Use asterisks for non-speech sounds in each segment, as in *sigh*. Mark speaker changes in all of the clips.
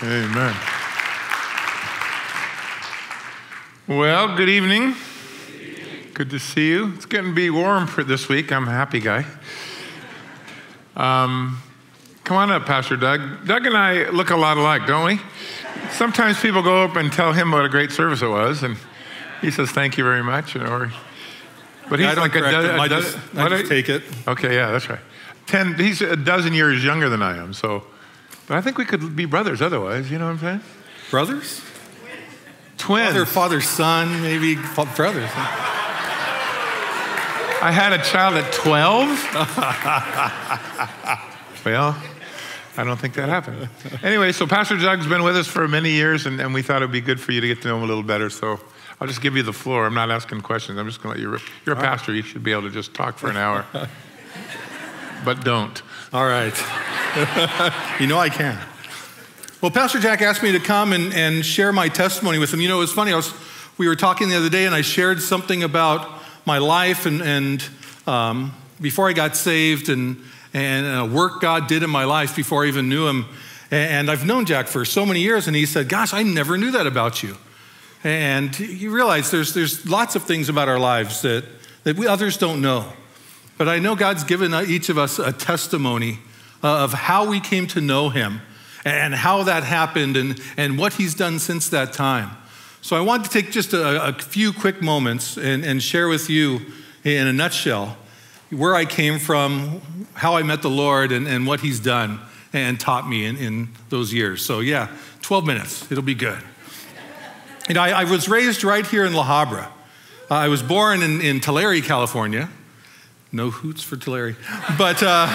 Speaker 1: Amen. Well, good evening. Good to see you. It's getting to be warm for this week. I'm a happy guy. Um, come on up, Pastor Doug. Doug and I look a lot alike, don't we? Sometimes people go up and tell him what a great service it was, and he says, "Thank you very much," or. But he's
Speaker 2: don't
Speaker 1: like a,
Speaker 2: correct
Speaker 1: do-
Speaker 2: him.
Speaker 1: a
Speaker 2: I
Speaker 1: do-
Speaker 2: just, I just take it.
Speaker 1: Okay, yeah, that's right. Ten. He's a dozen years younger than I am, so. But I think we could be brothers otherwise. You know what I'm saying?
Speaker 2: Brothers?
Speaker 1: Twins.
Speaker 2: Father, father, son, maybe brothers.
Speaker 1: I had a child at 12. *laughs* well, I don't think that happened. Anyway, so Pastor Doug's been with us for many years, and, and we thought it'd be good for you to get to know him a little better. So I'll just give you the floor. I'm not asking questions. I'm just going to let you. You're a pastor. You should be able to just talk for an hour. but don't.
Speaker 2: All right. *laughs* you know I can. Well, Pastor Jack asked me to come and, and share my testimony with him. You know, it was funny. I was, we were talking the other day, and I shared something about my life and, and um, before I got saved and, and uh, work God did in my life before I even knew him. And I've known Jack for so many years, and he said, Gosh, I never knew that about you. And you realize there's, there's lots of things about our lives that, that we, others don't know. But I know God's given each of us a testimony uh, of how we came to know Him and how that happened and, and what He's done since that time. So I want to take just a, a few quick moments and, and share with you in a nutshell where I came from, how I met the Lord, and, and what He's done and taught me in, in those years. So, yeah, 12 minutes, it'll be good. You know, I, I was raised right here in La Habra. Uh, I was born in, in Tulare, California. No hoots for Tulare. But, uh,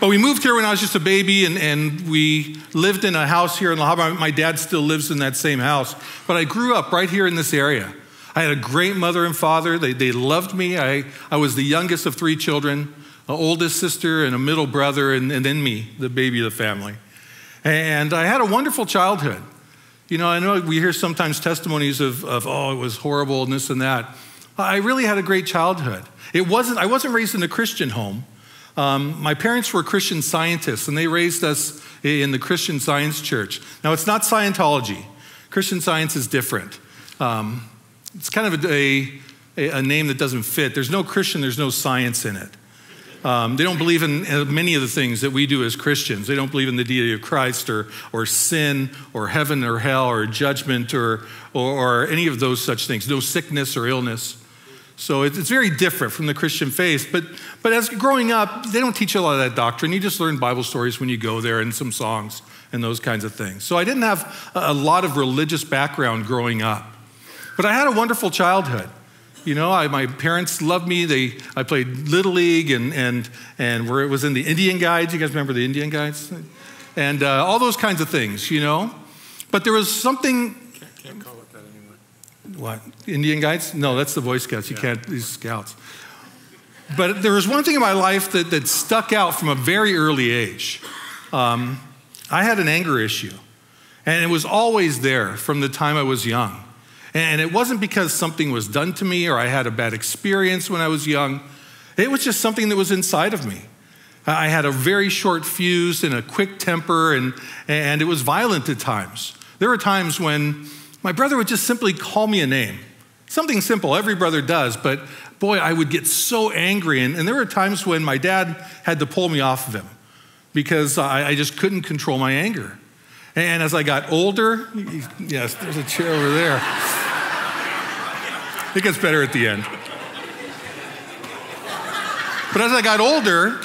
Speaker 2: but we moved here when I was just a baby, and, and we lived in a house here in La Habra. My dad still lives in that same house. But I grew up right here in this area. I had a great mother and father. They, they loved me. I, I was the youngest of three children, an oldest sister and a middle brother, and, and then me, the baby of the family. And I had a wonderful childhood. You know, I know we hear sometimes testimonies of, of, oh, it was horrible and this and that. I really had a great childhood. It wasn't, I wasn't raised in a Christian home. Um, my parents were Christian scientists, and they raised us in the Christian Science Church. Now, it's not Scientology. Christian Science is different. Um, it's kind of a, a, a, name that doesn't fit. There's no Christian, there's no science in it. Um, they don't believe in many of the things that we do as Christians. They don't believe in the deity of Christ or, or sin or heaven or hell or judgment or, or, or any of those such things, no sickness or illness. So it's very different from the Christian faith. But, but as growing up, they don't teach a lot of that doctrine. You just learn Bible stories when you go there and some songs and those kinds of things. So I didn't have a lot of religious background growing up. But I had a wonderful childhood. You know, I, my parents loved me. They, I played Little League and, and, and where it was in the Indian Guides. You guys remember the Indian Guides? And uh, all those kinds of things, you know. But there was something.
Speaker 1: Can't, can't call it that anymore.
Speaker 2: What? Indian Guides? No, that's the Boy Scouts. You yeah. can't, these scouts. But there was one thing in my life that, that stuck out from a very early age. Um, I had an anger issue, and it was always there from the time I was young. And it wasn't because something was done to me or I had a bad experience when I was young. It was just something that was inside of me. I had a very short fuse and a quick temper, and, and it was violent at times. There were times when my brother would just simply call me a name. Something simple, every brother does, but boy, I would get so angry. And, and there were times when my dad had to pull me off of him because I, I just couldn't control my anger. And as I got older, yes, there's a chair over there. It gets better at the end. But as I got older,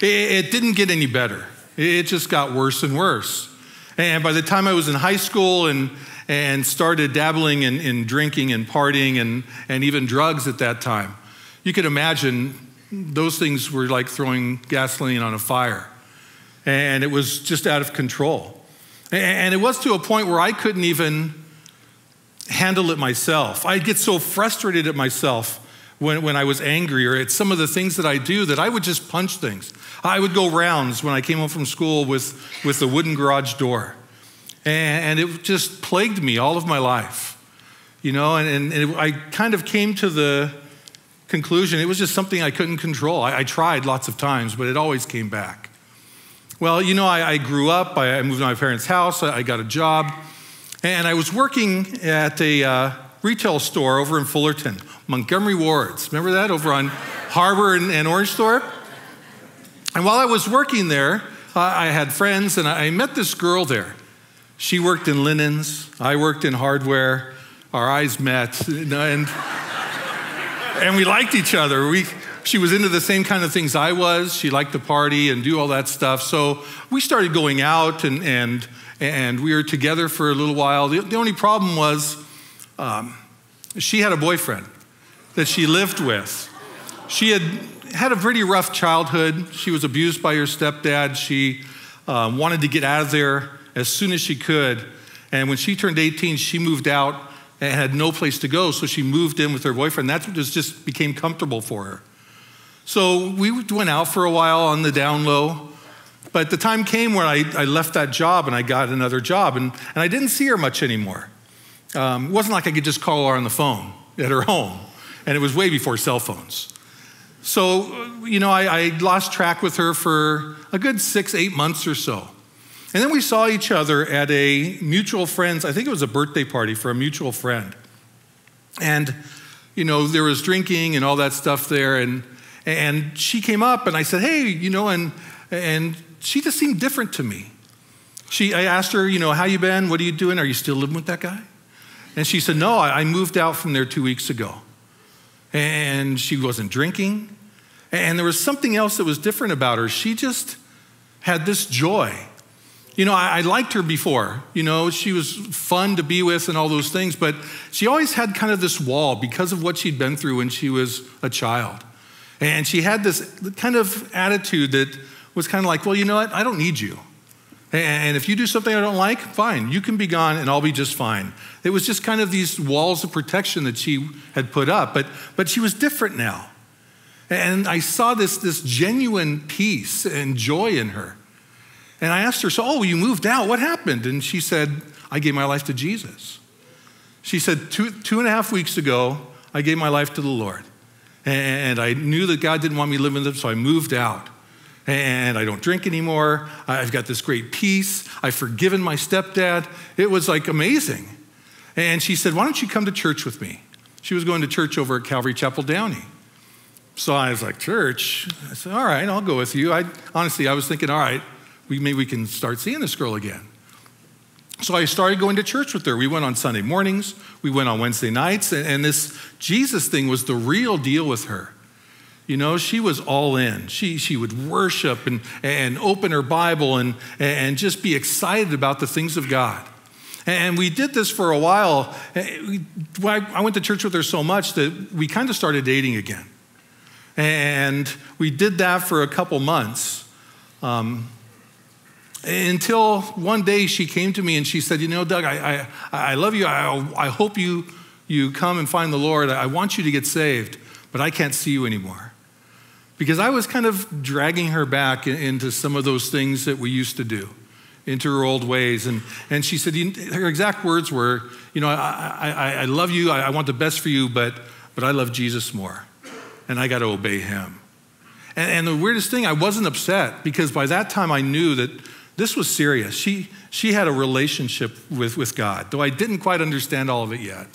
Speaker 2: it, it, didn't get any better. It just got worse and worse. And by the time I was in high school and, and started dabbling in, in drinking and partying and, and even drugs at that time, you could imagine those things were like throwing gasoline on a fire. And it was just out of control. And it was to a point where I couldn't even handle it myself. I'd get so frustrated at myself when, when I was angry or at some of the things that I do that I would just punch things. I would go rounds when I came home from school with, with the wooden garage door. And, it just plagued me all of my life. You know, and, and it, I kind of came to the conclusion it was just something I couldn't control. I, I tried lots of times, but it always came back. Well, you know, I, I grew up, I, I, moved to my parents' house, I, I, got a job, and I was working at a uh, retail store over in Fullerton, Montgomery Wards. Remember that over on Harbor and, and Orangethorpe? And while I was working there, uh, I had friends, and I met this girl there. She worked in linens, I worked in hardware. Our eyes met, and, and we liked each other. We, she was into the same kind of things I was. She liked to party and do all that stuff. So we started going out and, and, and we were together for a little while. The, the only problem was um, she had a boyfriend that she lived with. She had had a pretty rough childhood. She was abused by her stepdad. She uh, wanted to get out of there as soon as she could. And when she turned 18, she moved out and had no place to go. So she moved in with her boyfriend. That's what just became comfortable for her. So we went out for a while on the down low. But the time came where I, I left that job and I got another job, and, and I didn't see her much anymore. Um, it wasn't like I could just call her on the phone at her home, and it was way before cell phones. So, you know, I, I lost track with her for a good six, eight months or so. And then we saw each other at a mutual friend's, I think it was a birthday party for a mutual friend. And, you know, there was drinking and all that stuff there. And and she came up and I said, hey, you know, and, and she just seemed different to me. She, I asked her, you know, how you been? What are you doing? Are you still living with that guy? And she said, no, I moved out from there two weeks ago. And she wasn't drinking. And there was something else that was different about her. She just had this joy. You know, I, I, liked her before. You know, she was fun to be with and all those things, but she always had kind of this wall because of what she'd been through when she was a child. And she had this kind of attitude that was kind of like, well, you know what? I don't need you. And if you do something I don't like, fine, you can be gone and I'll be just fine. It was just kind of these walls of protection that she had put up, but, but she was different now. And I saw this, this genuine peace and joy in her. And I asked her, So, oh, you moved out. What happened? And she said, I gave my life to Jesus. She said, Two, two and a half weeks ago, I gave my life to the Lord. And I knew that God didn't want me living with him, so I moved out. And I don't drink anymore. I've got this great peace. I've forgiven my stepdad. It was like amazing. And she said, Why don't you come to church with me? She was going to church over at Calvary Chapel Downey. So I was like, Church? I said, All right, I'll go with you. I, honestly, I was thinking, All right, we, maybe we can start seeing this girl again. So I started going to church with her. We went on Sunday mornings, we went on Wednesday nights, and, and this Jesus thing was the real deal with her. You know, she was all in. She, she would worship and, and open her Bible and, and just be excited about the things of God. And we did this for a while. I went to church with her so much that we kind of started dating again. And we did that for a couple months. Um, until one day she came to me and she said, You know, Doug, I, I, I love you. I, I hope you, you come and find the Lord. I want you to get saved, but I can't see you anymore. Because I was kind of dragging her back into some of those things that we used to do, into her old ways. And, and she said, Her exact words were, You know, I, I, I love you. I, I want the best for you, but, but I love Jesus more. And I got to obey him. And, and the weirdest thing, I wasn't upset because by that time I knew that this was serious. She, she had a relationship with, with God, though I didn't quite understand all of it yet.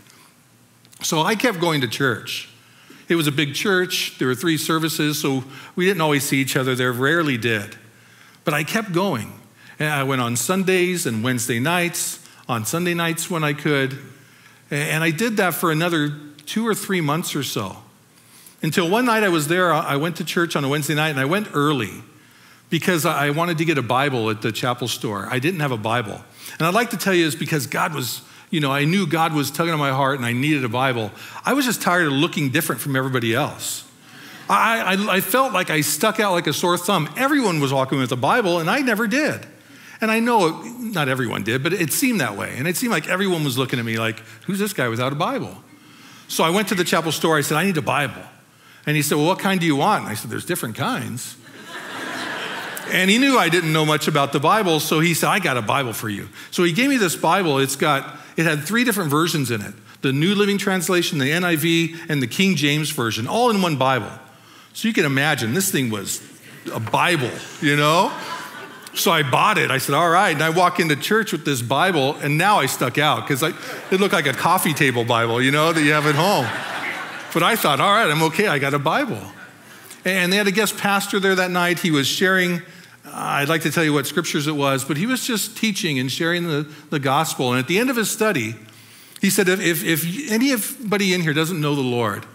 Speaker 2: So I kept going to church. It was a big church, there were three services, so we didn't always see each other there, rarely did. But I kept going. And I went on Sundays and Wednesday nights, on Sunday nights when I could. And I did that for another two or three months or so. Until one night I was there, I went to church on a Wednesday night and I went early because I wanted to get a Bible at the chapel store. I didn't have a Bible. And I'd like to tell you is because God was, you know, I knew God was tugging on my heart and I needed a Bible. I was just tired of looking different from everybody else. I, I, I felt like I stuck out like a sore thumb. Everyone was walking with a Bible and I never did. And I know not everyone did, but it seemed that way. And it seemed like everyone was looking at me like, who's this guy without a Bible? So I went to the chapel store. I said, I need a Bible. And he said, Well, what kind do you want? And I said, There's different kinds. And he knew I didn't know much about the Bible, so he said, I got a Bible for you. So he gave me this Bible. It's got, it had three different versions in it the New Living Translation, the NIV, and the King James Version, all in one Bible. So you can imagine this thing was a Bible, you know? So I bought it. I said, all right. And I walk into church with this Bible, and now I stuck out because it looked like a coffee table Bible, you know, that you have at home. But I thought, all right, I'm okay. I got a Bible. And they had a guest pastor there that night. He was sharing, I'd like to tell you what scriptures it was, but he was just teaching and sharing the, the gospel. And at the end of his study, he said, if, if, if anybody in here doesn't know the Lord,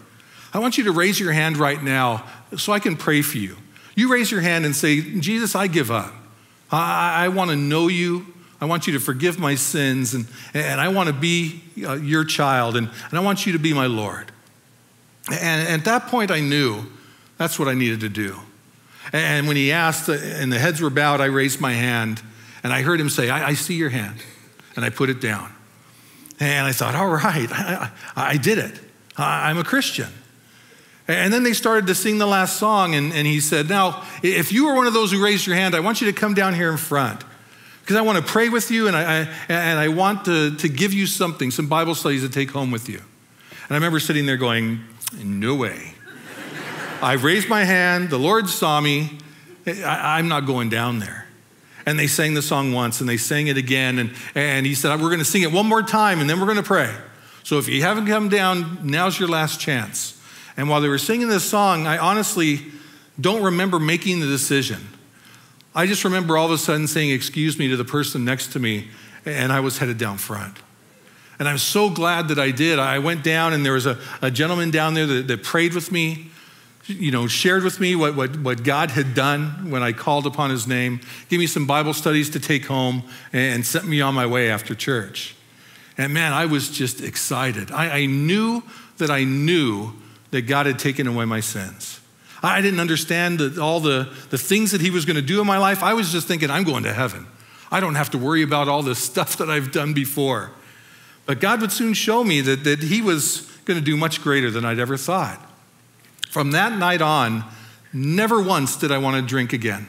Speaker 2: I want you to raise your hand right now so I can pray for you. You raise your hand and say, Jesus, I give up. I, I want to know you. I want you to forgive my sins, and, and I want to be uh, your child, and, and I want you to be my Lord. And at that point, I knew that's what I needed to do. And when he asked, and the heads were bowed, I raised my hand, and I heard him say, I, I see your hand. And I put it down. And I thought, all right, I, I, did it. I, I'm a Christian. And then they started to sing the last song, and, and he said, Now, if you were one of those who raised your hand, I want you to come down here in front because I want to pray with you and I, I, and I want to, to give you something, some Bible studies to take home with you. And I remember sitting there going, No way. I raised my hand, the Lord saw me, I, I'm not going down there. And they sang the song once and they sang it again. And, and he said, We're going to sing it one more time and then we're going to pray. So if you haven't come down, now's your last chance. And while they were singing this song, I honestly don't remember making the decision. I just remember all of a sudden saying, Excuse me, to the person next to me, and I was headed down front. And I'm so glad that I did. I went down, and there was a, a gentleman down there that, that prayed with me, you know, shared with me what, what, what God had done when I called upon his name, gave me some Bible studies to take home, and sent me on my way after church. And man, I was just excited. I, I knew that I knew that God had taken away my sins. I didn't understand the, all the, the things that He was going to do in my life. I was just thinking, I'm going to heaven. I don't have to worry about all the stuff that I've done before. But God would soon show me that, that He was going to do much greater than I'd ever thought. From that night on, never once did I want to drink again.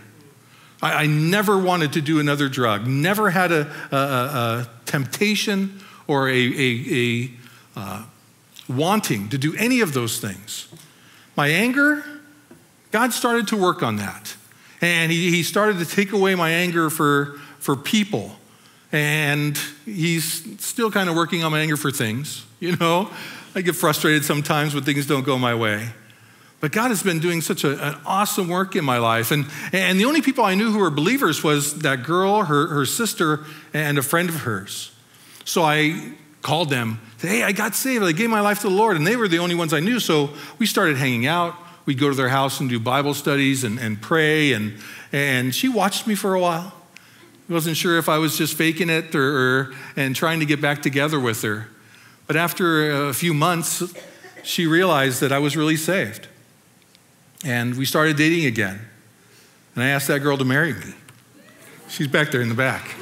Speaker 2: I, I never wanted to do another drug, never had a, a, a temptation or a, a uh, wanting to do any of those things. My anger, God started to work on that. And he, he started to take away my anger for, for people. And he's still kind of working on my anger for things. You know, I get frustrated sometimes when things don't go my way. But God has been doing such a, an awesome work in my life. And, and the only people I knew who were believers was that girl, her, her sister, and a friend of hers. So I called them said, hey, I got saved. I gave my life to the Lord. And they were the only ones I knew. So we started hanging out. We'd go to their house and do Bible studies and, and pray. And, and she watched me for a while. Wasn't sure if I was just faking it or, or, and trying to get back together with her. But after a few months, she realized that I was really saved. And we started dating again. And I asked that girl to marry me. She's back there in the back.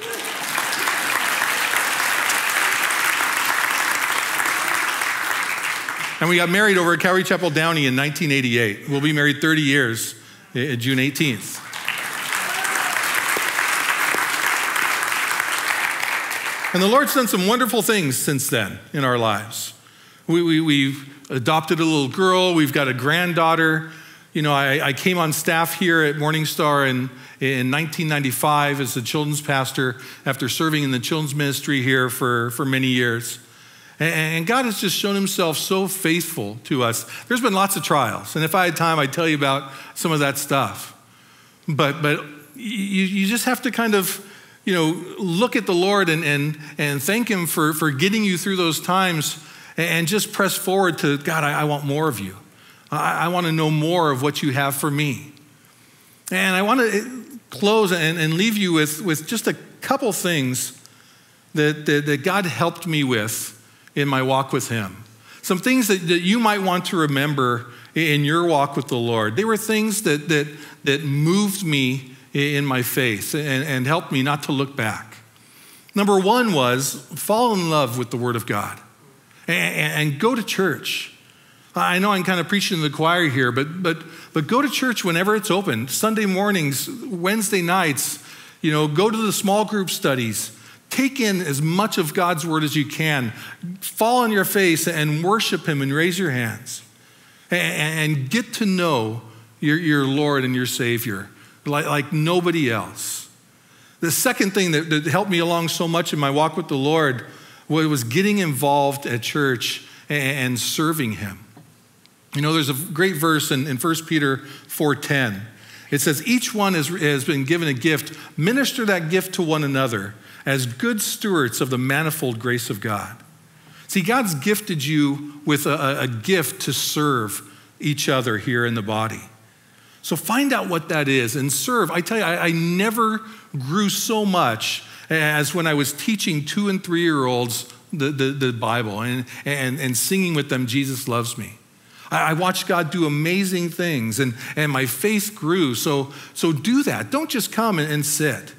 Speaker 2: And we got married over at Calvary Chapel Downey in 1988. We'll be married 30 years, uh, June 18th. And the Lord's done some wonderful things since then in our lives. We, we, we've adopted a little girl, we've got a granddaughter. You know, I, I came on staff here at Morningstar in, in 1995 as a children's pastor after serving in the children's ministry here for, for many years. And God has just shown himself so faithful to us. There's been lots of trials. And if I had time, I'd tell you about some of that stuff. But, but you, you just have to kind of, you know, look at the Lord and, and, and thank him for, for getting you through those times and just press forward to, God, I, I want more of you. I, I want to know more of what you have for me. And I want to close and, and leave you with, with just a couple things that, that, that God helped me with in my walk with Him. Some things that, that you might want to remember in your walk with the Lord. They were things that, that, that moved me in my faith and, and helped me not to look back. Number one was fall in love with the Word of God and, and go to church. I know I'm kind of preaching to the choir here, but, but, but go to church whenever it's open. Sunday mornings, Wednesday nights, you know, go to the small group studies. Take in as much of God's word as you can. Fall on your face and worship Him and raise your hands. And get to know your, your Lord and your Savior like, like nobody else. The second thing that, that helped me along so much in my walk with the Lord was getting involved at church and serving Him. You know, there's a great verse in, in 1 Peter 4.10. It says, each one has, been given a gift. Minister that gift to one another as good stewards of the manifold grace of God. See, God's gifted you with a, a gift to serve each other here in the body. So find out what that is and serve. I tell you, I, I never grew so much as when I was teaching two and three year olds the, the, the, Bible and, and, and singing with them, Jesus loves me. I, I watched God do amazing things and, and my faith grew. So, so do that. Don't just come and, and sit.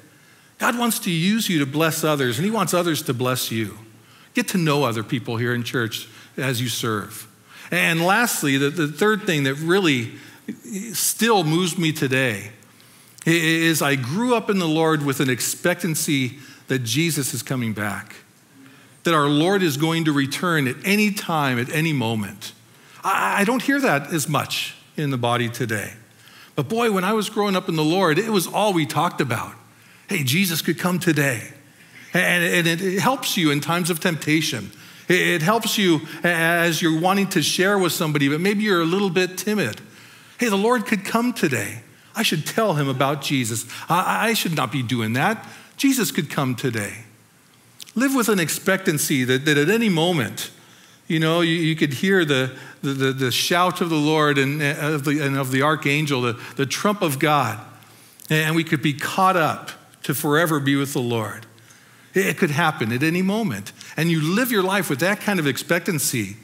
Speaker 2: God wants to use you to bless others, and He wants others to bless you. Get to know other people here in church as you serve. And lastly, the, the third thing that really still moves me today is I grew up in the Lord with an expectancy that Jesus is coming back, that our Lord is going to return at any time, at any moment. I, I don't hear that as much in the body today. But boy, when I was growing up in the Lord, it was all we talked about. Hey, Jesus could come today. And, and it, it helps you in times of temptation. It, it helps you as you're wanting to share with somebody, but maybe you're a little bit timid. Hey, the Lord could come today. I should tell him about Jesus. I, I should not be doing that. Jesus could come today. Live with an expectancy that, that at any moment, you know, you, you could hear the, the, the, the, shout of the Lord and, of the, and of the archangel, the, the trump of God, and we could be caught up to forever be with the Lord. It could happen at any moment. And you live your life with that kind of expectancy.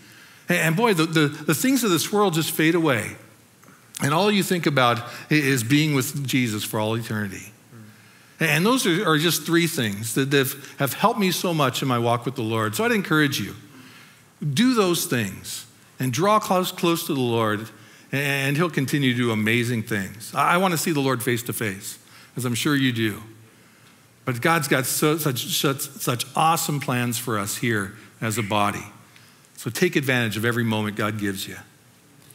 Speaker 2: And boy, the, the, the things of this world just fade away. And all you think about is being with Jesus for all eternity. And those are, are just three things that have, have helped me so much in my walk with the Lord. So I'd encourage you do those things and draw close, close to the Lord, and He'll continue to do amazing things. I want to see the Lord face to face, as I'm sure you do. But God's got so, such, such, such awesome plans for us here as a body. So take advantage of every moment God gives you.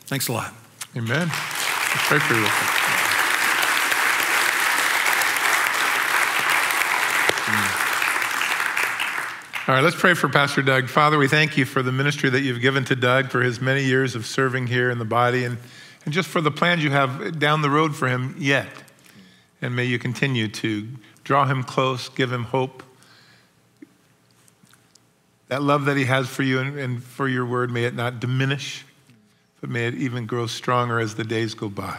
Speaker 2: Thanks a lot.
Speaker 1: Amen. Pray for you. All right, let's pray for Pastor Doug. Father, we thank you for the ministry that you've given to Doug, for his many years of serving here in the body, and, and just for the plans you have down the road for him yet. And may you continue to draw him close, give him hope. That love that he has for you and, and for your word, may it not diminish but may it even grow stronger as the days go by.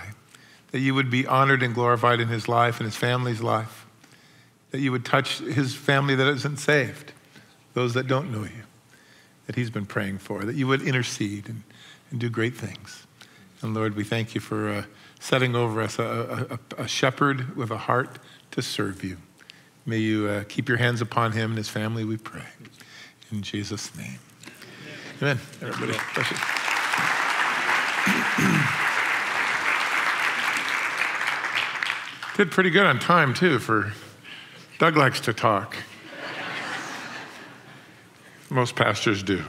Speaker 1: That you would be honored and glorified in his life and his family's life. That you would touch his family that isn't saved, those that don't know you, that he's been praying for. That you would intercede and, and do great things. And Lord, we thank you for uh, setting over us a, a, a, shepherd with a heart to serve you. May you uh, keep your hands upon him and his family, we pray. In Jesus' name. Amen. Everybody, bless you. Did pretty good on time, too, for Doug likes to talk. Most pastors do.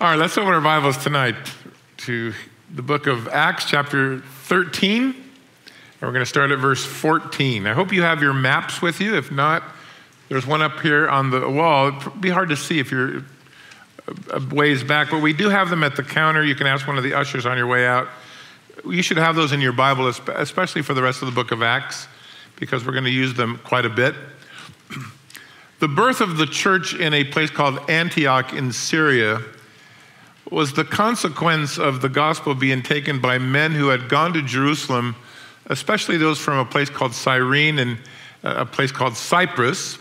Speaker 1: All right, let's open our Bibles tonight to the book of Acts, chapter 13. And we're going to start at verse 14. I hope you have your maps with you. If not, there's one up here on the wall. It'd be hard to see if you're a ways back, but we do have them at the counter. You can ask one of the ushers on your way out you should have those in your Bible, especially for the rest of the book of Acts, because we're going to use them quite a bit. *clears throat* The birth of the church in a place called Antioch in Syria was the consequence of the gospel being taken by men who had gone to Jerusalem, especially those from a place called Cyrene and uh, a place called Cyprus.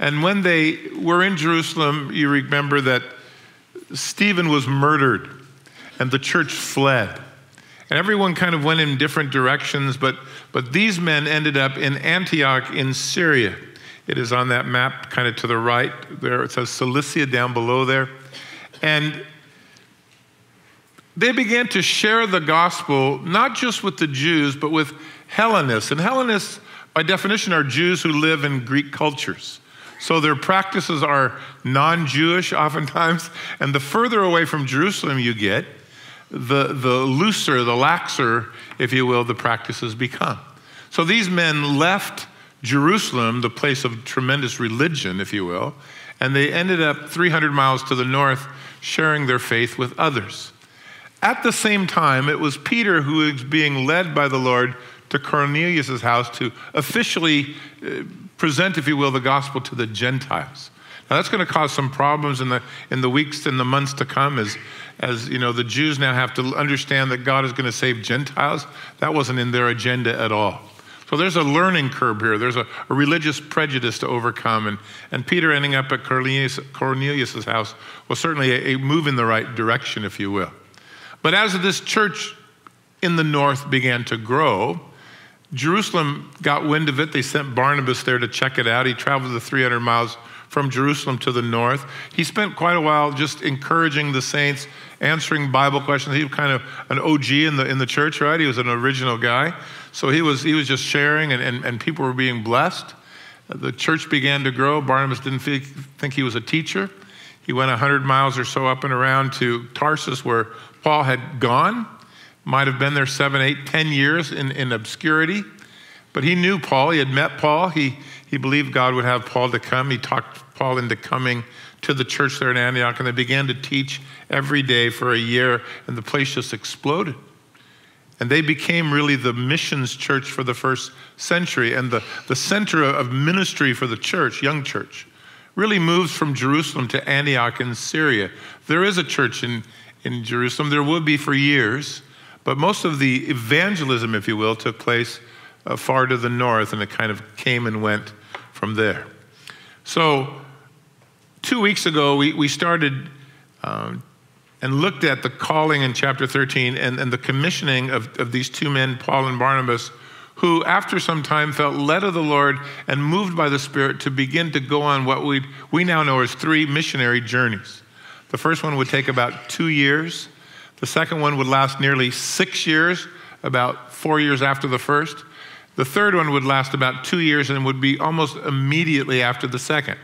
Speaker 1: And when they were in Jerusalem, you remember that Stephen was murdered and the church fled. And everyone kind of went in different directions, but, but these men ended up in Antioch in Syria. It is on that map, kind of to the right. There it says Cilicia down below there. And they began to share the gospel, not just with the Jews, but with Hellenists. And Hellenists, by definition, are Jews who live in Greek cultures. So their practices are non Jewish oftentimes. And the further away from Jerusalem you get, the, the looser, the laxer, if you will, the practices become. So these men left Jerusalem, the place of tremendous religion, if you will, and they ended up 300 miles to the north sharing their faith with others. At the same time, it was Peter who was being led by the Lord to Cornelius' house to officially uh, present, if you will, the gospel to the Gentiles. Now that's going to cause some problems in the in the weeks and the months to come as as you know the Jews now have to understand that God is going to save Gentiles. That wasn't in their agenda at all. So there's a learning curve here. There's a, a religious prejudice to overcome. And, and Peter ending up at Cornelius' house was certainly a, a move in the right direction, if you will. But as this church in the north began to grow, Jerusalem got wind of it. They sent Barnabas there to check it out. He traveled the 300 miles from Jerusalem to the north. He spent quite a while just encouraging the saints, answering Bible questions. He was kind of an OG in the, in the church, right? He was an original guy. So he was, he was just sharing, and, and, and people were being blessed. The church began to grow. Barnabas didn't think he was a teacher. He went 100 miles or so up and around to Tarsus, where Paul had gone might have been there seven, eight, ten years in, in obscurity. But he knew Paul. He had met Paul. He, he believed God would have Paul to come. He talked Paul into coming to the church there in Antioch, and they began to teach every day for a year, and the place just exploded. And they became really the missions church for the first century and the, the center of ministry for the church, young church. Really moves from Jerusalem to Antioch in Syria. There is a church in, in Jerusalem. There would be for years. But most of the evangelism, if you will, took place uh, far to the north, and it kind of came and went from there. So, two weeks ago, we, we started um, and looked at the calling in chapter 13 and, and the commissioning of, of these two men, Paul and Barnabas, who, after some time, felt led of the Lord and moved by the Spirit to begin to go on what we, we now know as three missionary journeys. The first one would take about two years. The second one would last nearly six years, about four years after the first. The third one would last about two years and would be almost immediately after the second.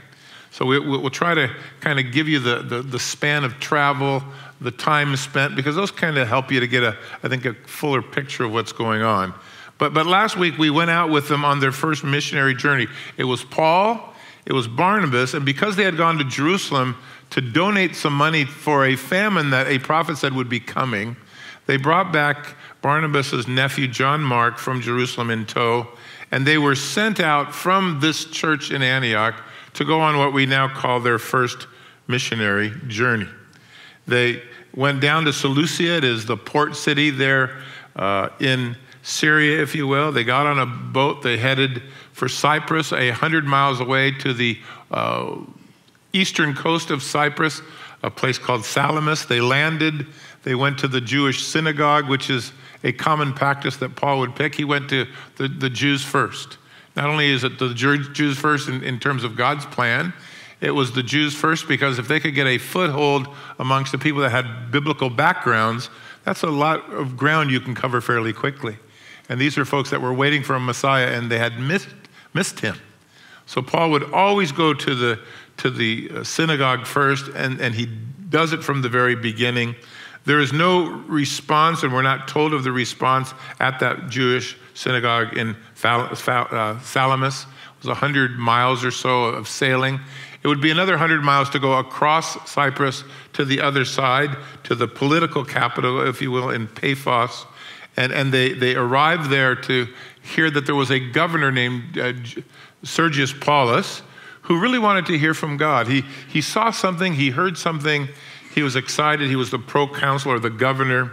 Speaker 1: So we, will try to kind of give you the, the, the, span of travel, the time spent, because those kind of help you to get a, I think, a fuller picture of what's going on. But, but last week we went out with them on their first missionary journey. It was Paul, it was Barnabas, and because they had gone to Jerusalem, to donate some money for a famine that a prophet said would be coming. They brought back Barnabas' nephew, John Mark, from Jerusalem in tow, and they were sent out from this church in Antioch to go on what we now call their first missionary journey. They went down to Seleucia, it is the port city there uh, in Syria, if you will. They got on a boat, they headed for Cyprus, a hundred miles away to the uh, eastern coast of Cyprus, a place called Salamis. They landed, they went to the Jewish synagogue, which is a common practice that Paul would pick. He went to the, the Jews first. Not only is it the Jews first in, in terms of God's plan, it was the Jews first because if they could get a foothold amongst the people that had biblical backgrounds, that's a lot of ground you can cover fairly quickly. And these are folks that were waiting for a Messiah and they had missed, missed him. So Paul would always go to the, to the uh, synagogue first, and, and he does it from the very beginning. There is no response, and we're not told of the response at that Jewish synagogue in uh, Salamis. It was 100 miles or so of sailing. It would be another 100 miles to go across Cyprus to the other side, to the political capital, if you will, in Paphos. And, and they, they arrived there to hear that there was a governor named uh, Sergius Paulus who really wanted to hear from God. He, he saw something, he heard something, he was excited. He was the proconsul or the governor,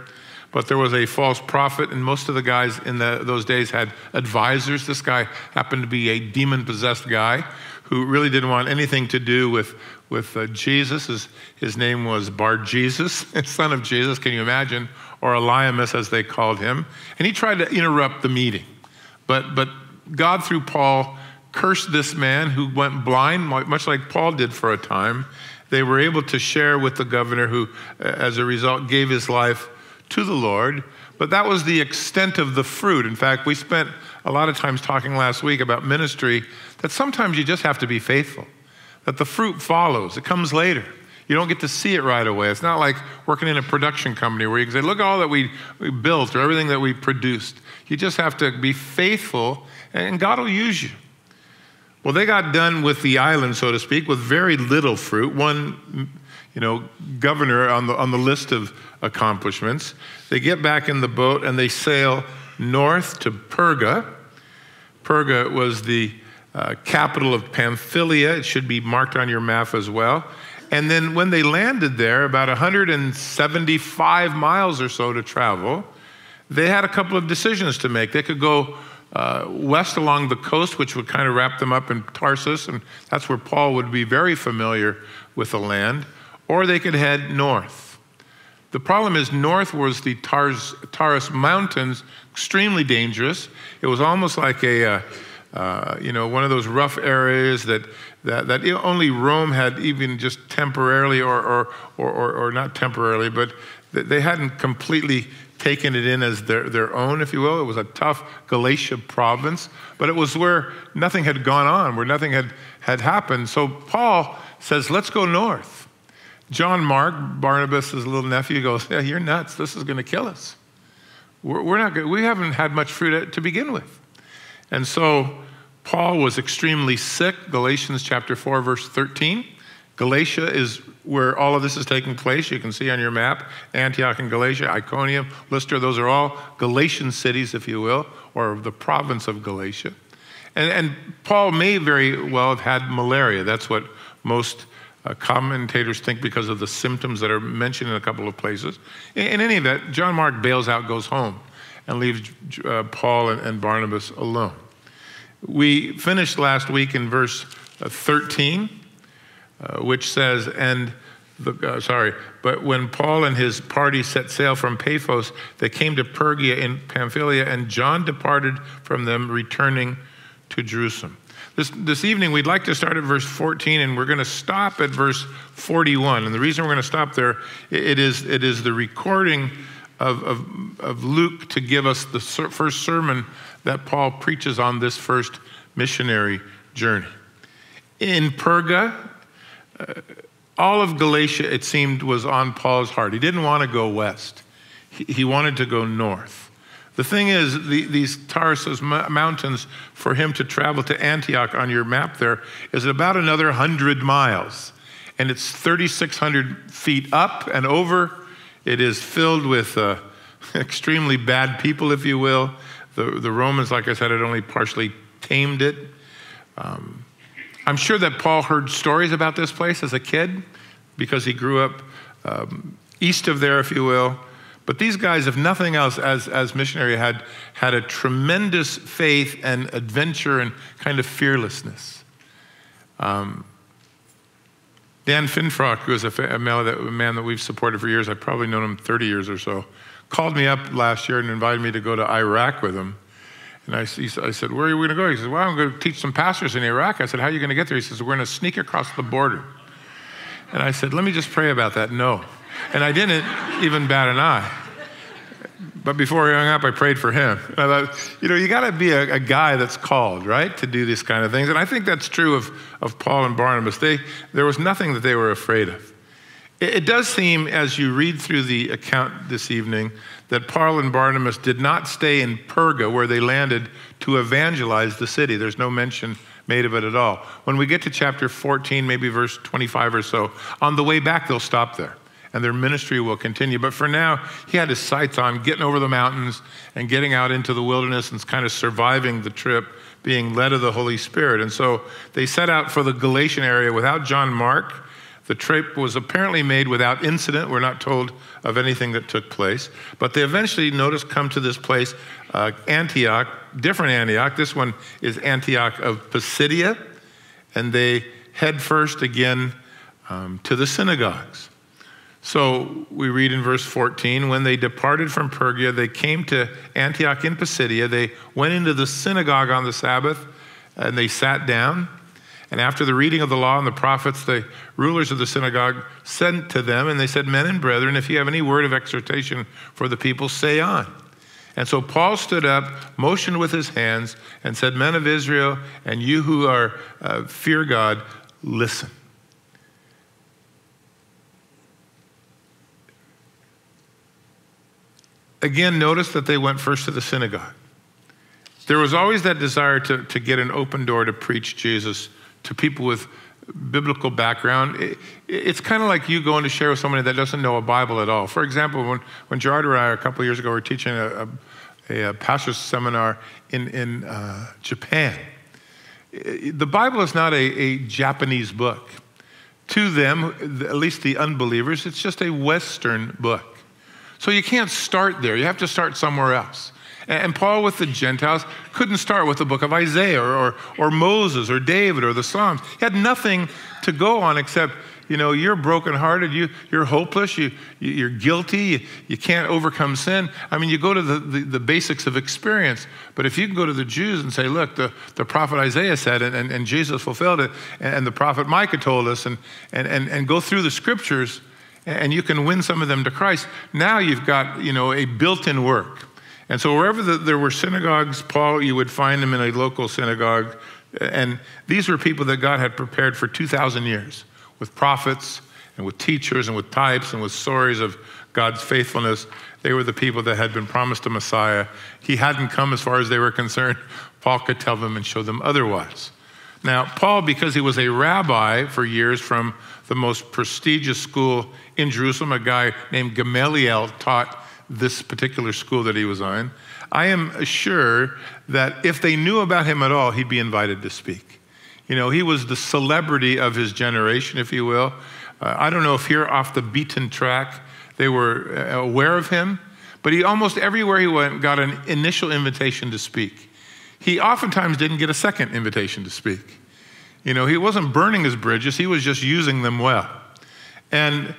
Speaker 1: but there was a false prophet, and most of the guys in the, those days had advisors. This guy happened to be a demon possessed guy who really didn't want anything to do with, with uh, Jesus. His, his name was Bar Jesus, *laughs* son of Jesus, can you imagine? Or Elymas, as they called him. And he tried to interrupt the meeting. But, but God, through Paul, cursed this man who went blind, much like Paul did for a time. They were able to share with the governor, who, as a result, gave his life to the Lord. But that was the extent of the fruit. In fact, we spent a lot of times talking last week about ministry that sometimes you just have to be faithful, that the fruit follows, it comes later. You don't get to see it right away. It's not like working in a production company where you can say, look at all that we, we built or everything that we produced. You just have to be faithful, and God will use you. Well, they got done with the island, so to speak, with very little fruit. One, you know, governor on the, on the list of accomplishments. They get back in the boat and they sail north to Perga. Perga was the uh, capital of Pamphylia. It should be marked on your map as well. And then when they landed there, about 175 miles or so to travel, they had a couple of decisions to make. They could go uh, west along the coast, which would kind of wrap them up in Tarsus, and that's where Paul would be very familiar with the land, or they could head north. The problem is, north was the Tars, Taurus Mountains, extremely dangerous. It was almost like a, uh, uh, you know, one of those rough areas that, that, that only Rome had even just temporarily, or, or, or, or, or not temporarily, but they hadn't completely taken it in as their, their own, if you will. It was a tough Galatia province, but it was where nothing had gone on, where nothing had, had happened. So Paul says, let's go north. John Mark, Barnabas' little nephew, goes, Yeah, you're nuts. This is going to kill us. We're, we're not good. We haven't had much fruit to begin with. And so Paul was extremely sick. Galatians chapter 4, verse 13. Galatia is where all of this is taking place. You can see on your map Antioch and Galatia, Iconium, Lystra, those are all Galatian cities, if you will, or the province of Galatia. And, and Paul may very well have had malaria. That's what most uh, commentators think because of the symptoms that are mentioned in a couple of places. In, in any event, John Mark bails out, goes home, and leaves uh, Paul and, and Barnabas alone. We finished last week in verse uh, 13 uh, which says, and the, uh, sorry, but when Paul and his party set sail from Paphos, they came to Perga in Pamphylia, and John departed from them, returning to Jerusalem. This, this evening, we'd like to start at verse 14, and we're going to stop at verse 41. And the reason we're going to stop there, it is, it is the recording of, of, of Luke to give us the first sermon that Paul preaches on this first missionary journey. In Perga, uh, all of Galatia, it seemed, was on Paul's heart. He didn't want to go west, he wanted to go north. The thing is, the, these Tarsus mountains, for him to travel to Antioch on your map there, is about another 100 miles. And it's 3,600 feet up and over. It is filled with uh, *laughs* extremely bad people, if you will. The, the Romans, like I said, had only partially tamed it. Um, I'm sure that Paul heard stories about this place as a kid because he grew up um, east of there, if you will. But these guys, if nothing else, as, as missionary, had, had a tremendous faith and adventure and kind of fearlessness. Um, Dan Finfrock, who is a, a, man that, a man that we've supported for years, I've probably known him 30 years or so, called me up last year and invited me to go to Iraq with him. And I, I said, Where are you going to go? He says, Well, I'm going to teach some pastors in Iraq. I said, How are you going to get there? He says, We're going to sneak across the border. And I said, Let me just pray about that. No. And I didn't even bat an eye. But before he hung up, I prayed for him. I thought, you know, you got to be a, a, guy that's called, right, to do these kind of things. And I think that's true of, of Paul and Barnabas. They, there was nothing that they were afraid of. It, it does seem, as you read through the account this evening, that Paul and Barnabas did not stay in Perga where they landed to evangelize the city. There's no mention made of it at all. When we get to chapter 14, maybe verse 25 or so, on the way back, they'll stop there and their ministry will continue. But for now, he had his sights on getting over the mountains and getting out into the wilderness and kind of surviving the trip, being led of the Holy Spirit. And so they set out for the Galatian area without John Mark the trip was apparently made without incident. We're not told of anything that took place. But they eventually, notice, come to this place, uh, Antioch, different Antioch. This one is Antioch of Pisidia. And they head first again um, to the synagogues. So we read in verse 14 when they departed from Perga, they came to Antioch in Pisidia. They went into the synagogue on the Sabbath and they sat down. And after the reading of the law and the prophets, the rulers of the synagogue sent to them, and they said, Men and brethren, if you have any word of exhortation for the people, say on. And so Paul stood up, motioned with his hands, and said, Men of Israel, and you who are uh, fear God, listen. Again, notice that they went first to the synagogue. There was always that desire to, to get an open door to preach Jesus to people with biblical background. It, it's kind of like you going to share with somebody that doesn't know a Bible at all. For example, when, when Gerard and I, a couple of years ago, were teaching a, a, a pastor's seminar in, in uh, Japan, the Bible is not a, a Japanese book. To them, at least the unbelievers, it's just a Western book. So you can't start there. You have to start somewhere else. And Paul, with the Gentiles, couldn't start with the book of Isaiah or, or, or, Moses or David or the Psalms. He had nothing to go on except, you know, you're brokenhearted, you, you're hopeless, you, you're guilty, you, you can't overcome sin. I mean, you go to the, the, the, basics of experience. But if you can go to the Jews and say, look, the, the prophet Isaiah said it, and, and Jesus fulfilled it, and, and the prophet Micah told us, and, and, and, and go through the scriptures, and you can win some of them to Christ, now you've got, you know, a built in work. And so wherever the, there were synagogues, Paul, you would find them in a local synagogue. And these were people that God had prepared for 2,000 years with prophets and with teachers and with types and with stories of God's faithfulness. They were the people that had been promised a Messiah. He hadn't come as far as they were concerned. Paul could tell them and show them otherwise. Now, Paul, because he was a rabbi for years from the most prestigious school in Jerusalem, a guy named Gamaliel taught this particular school that he was on, I am sure that if they knew about him at all, he'd be invited to speak. You know, he was the celebrity of his generation, if you will. Uh, I don't know if here off the beaten track they were uh, aware of him, but he almost everywhere he went got an initial invitation to speak. He oftentimes didn't get a second invitation to speak. You know, he wasn't burning his bridges, he was just using them well. And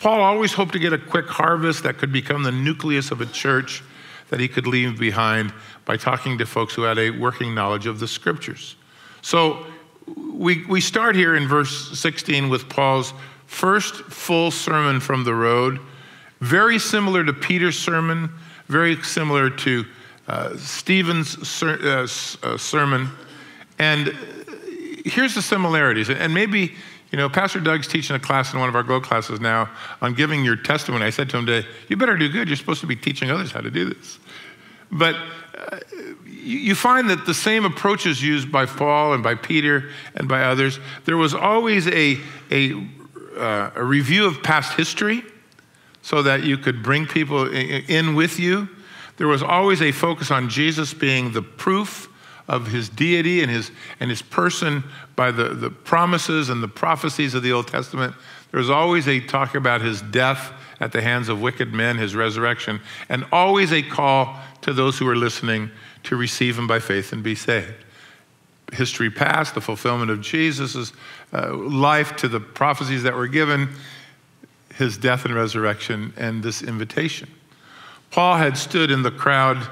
Speaker 1: Paul always hoped to get a quick harvest that could become the nucleus of a church that he could leave behind by talking to folks who had a working knowledge of the scriptures. So we, we start here in verse 16 with Paul's first full sermon from the road, very similar to Peter's sermon, very similar to uh, Stephen's ser- uh, uh, sermon. And here's the similarities. And maybe you know, Pastor Doug's teaching a class in one of our Glow classes now on giving your testimony. I said to him today, You better do good. You're supposed to be teaching others how to do this. But uh, you find that the same approaches used by Paul and by Peter and by others, there was always a, a, uh, a review of past history so that you could bring people in with you. There was always a focus on Jesus being the proof of his deity and his, and his person by the, the promises and the prophecies of the Old Testament. There's always a talk about his death at the hands of wicked men, his resurrection, and always a call to those who are listening to receive him by faith and be saved. History past, the fulfillment of Jesus' uh, life to the prophecies that were given, his death and resurrection, and this invitation. Paul had stood in the crowd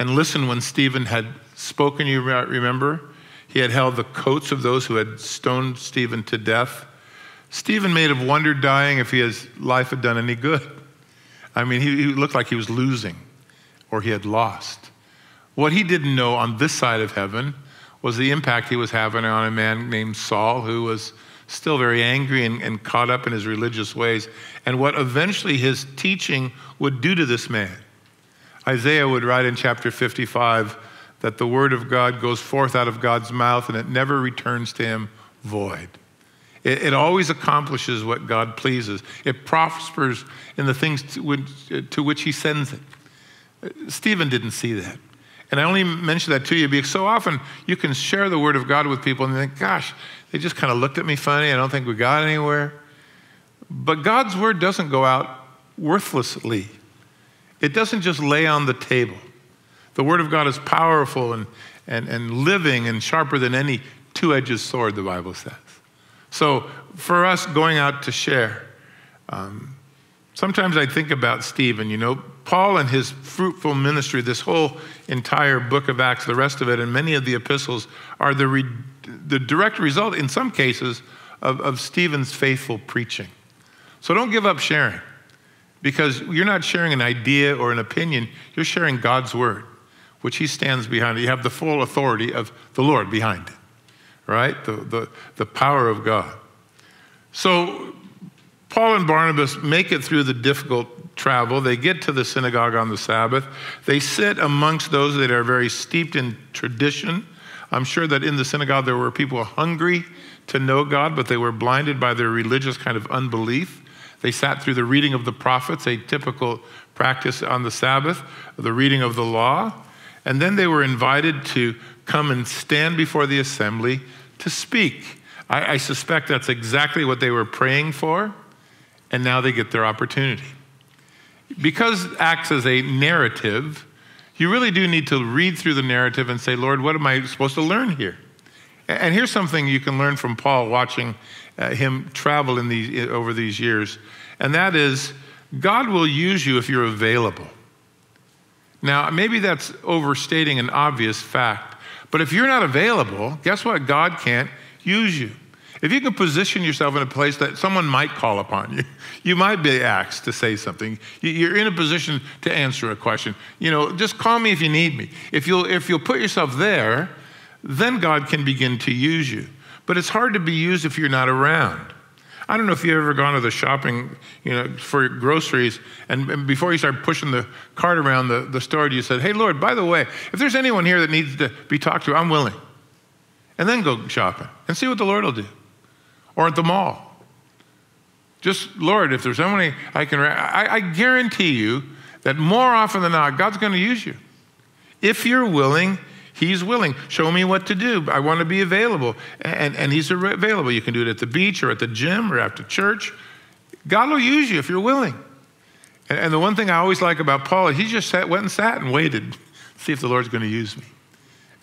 Speaker 1: and listened when Stephen had spoken, you might remember? He had held the coats of those who had stoned Stephen to death. Stephen may have wondered, dying, if his life had done any good. I mean, he, he looked like he was losing or he had lost. What he didn't know on this side of heaven was the impact he was having on a man named Saul, who was still very angry and, and, caught up in his religious ways, and what eventually his teaching would do to this man. Isaiah would write in chapter 55 that the word of God goes forth out of God's mouth and it never returns to him void. It, it always accomplishes what God pleases, it prospers in the things to which, to which he sends it. Stephen didn't see that. And I only mention that to you because so often you can share the word of God with people and they think, gosh, they just kind of looked at me funny. I don't think we got anywhere. But God's word doesn't go out worthlessly, it doesn't just lay on the table. The Word of God is powerful and, and, and living and sharper than any two edged sword, the Bible says. So, for us going out to share, um, sometimes I think about Stephen. You know, Paul and his fruitful ministry, this whole entire book of Acts, the rest of it, and many of the epistles are the, re- the direct result, in some cases, of, of Stephen's faithful preaching. So, don't give up sharing because you're not sharing an idea or an opinion, you're sharing God's word which he stands behind. You have the full authority of the Lord behind it, right? The, the, the power of God. So Paul and Barnabas make it through the difficult travel. They get to the synagogue on the Sabbath. They sit amongst those that are very steeped in tradition. I'm sure that in the synagogue there were people hungry to know God, but they were blinded by their religious kind of unbelief. They sat through the reading of the prophets, a typical practice on the Sabbath, the reading of the law. And then they were invited to come and stand before the assembly to speak. I, I suspect that's exactly what they were praying for, and now they get their opportunity. Because acts as a narrative, you really do need to read through the narrative and say, Lord, what am I supposed to learn here? And here's something you can learn from Paul watching uh, him travel in these, over these years, and that is God will use you if you're available. Now, maybe that's overstating an obvious fact, but if you're not available, guess what? God can't use you. If you can position yourself in a place that someone might call upon you, *laughs* you might be asked to say something. You're in a position to answer a question. You know, just call me if you need me. If you'll, if you'll put yourself there, then God can begin to use you. But it's hard to be used if you're not around. I don't know if you've ever gone to the shopping, you know, for groceries, and, and before you start pushing the cart around the, the store, you said, Hey, Lord, by the way, if there's anyone here that needs to be talked to, I'm willing. And then go shopping and see what the Lord will do. Or at the mall. Just, Lord, if there's somebody I can, I, I guarantee you that more often than not, God's going to use you. If you're willing He's willing. Show me what to do. I want to be available. And, and He's available. You can do it at the beach or at the gym or after church. God will use you if you're willing. And, and the one thing I always like about Paul is he just sat, went and sat and waited, see if the Lord's going to use me.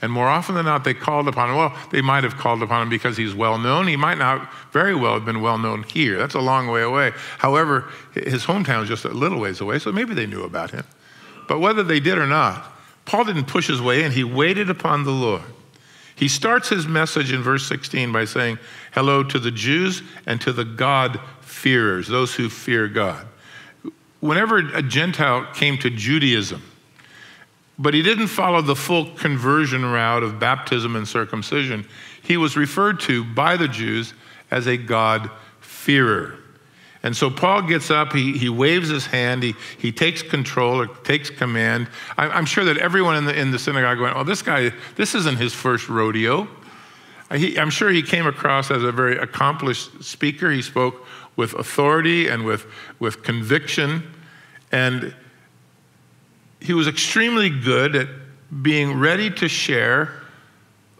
Speaker 1: And more often than not, they called upon him. Well, they might have called upon him because he's well known. He might not very well have been well known here. That's a long way away. However, his hometown is just a little ways away, so maybe they knew about him. But whether they did or not, Paul didn't push his way in, he waited upon the Lord. He starts his message in verse 16 by saying, Hello to the Jews and to the God-fearers, those who fear God. Whenever a Gentile came to Judaism, but he didn't follow the full conversion route of baptism and circumcision, he was referred to by the Jews as a God-fearer. And so Paul gets up, he, he waves his hand, he, he takes control or takes command. I, I'm sure that everyone in the, in the synagogue went, Oh, this guy, this isn't his first rodeo. He, I'm sure he came across as a very accomplished speaker. He spoke with authority and with, with conviction. And he was extremely good at being ready to share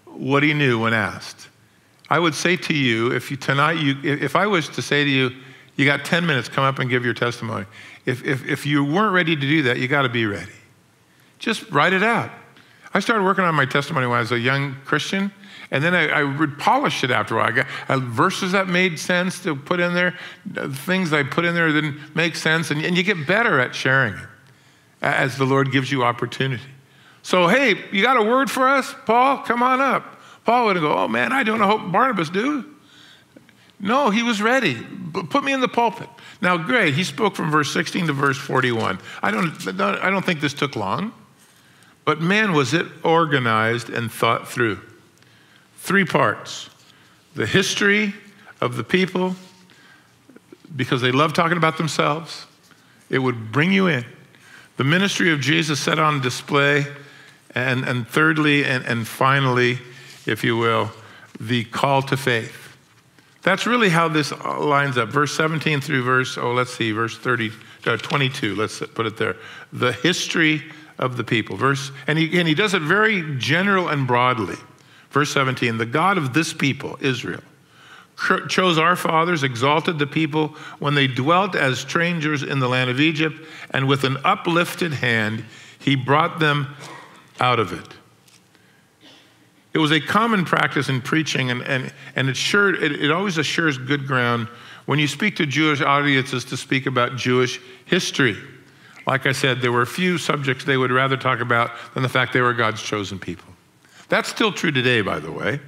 Speaker 1: what he knew when asked. I would say to you, if you tonight, you, if I was to say to you, you got 10 minutes, come up and give your testimony. If, if, if you weren't ready to do that, you got to be ready. Just write it out. I started working on my testimony when I was a young Christian, and then I, I would polish it after a while. I got uh, verses that made sense to put in there, things I put in there that didn't make sense, and, and you get better at sharing it as the Lord gives you opportunity. So, hey, you got a word for us? Paul, come on up. Paul would go, oh man, I don't know what Barnabas do. No, he was ready. Put me in the pulpit. Now, great, he spoke from verse 16 to verse 41. I don't, I don't think this took long, but man, was it organized and thought through. Three parts the history of the people, because they love talking about themselves, it would bring you in. The ministry of Jesus set on display, and, and thirdly, and, and finally, if you will, the call to faith. That's really how this lines up. Verse 17 through verse, oh, let's see, verse 30, uh, 22, let's put it there. The history of the people. Verse, and he, and he does it very general and broadly. Verse 17, the God of this people, Israel, chose our fathers, exalted the people when they dwelt as strangers in the land of Egypt, and with an uplifted hand, he brought them out of it. It was a common practice in preaching, and, and, and it, sure, it, it always assures good ground when you speak to Jewish audiences to speak about Jewish history. Like I said, there were a few subjects they would rather talk about than the fact they were God's chosen people. That's still true today, by the way.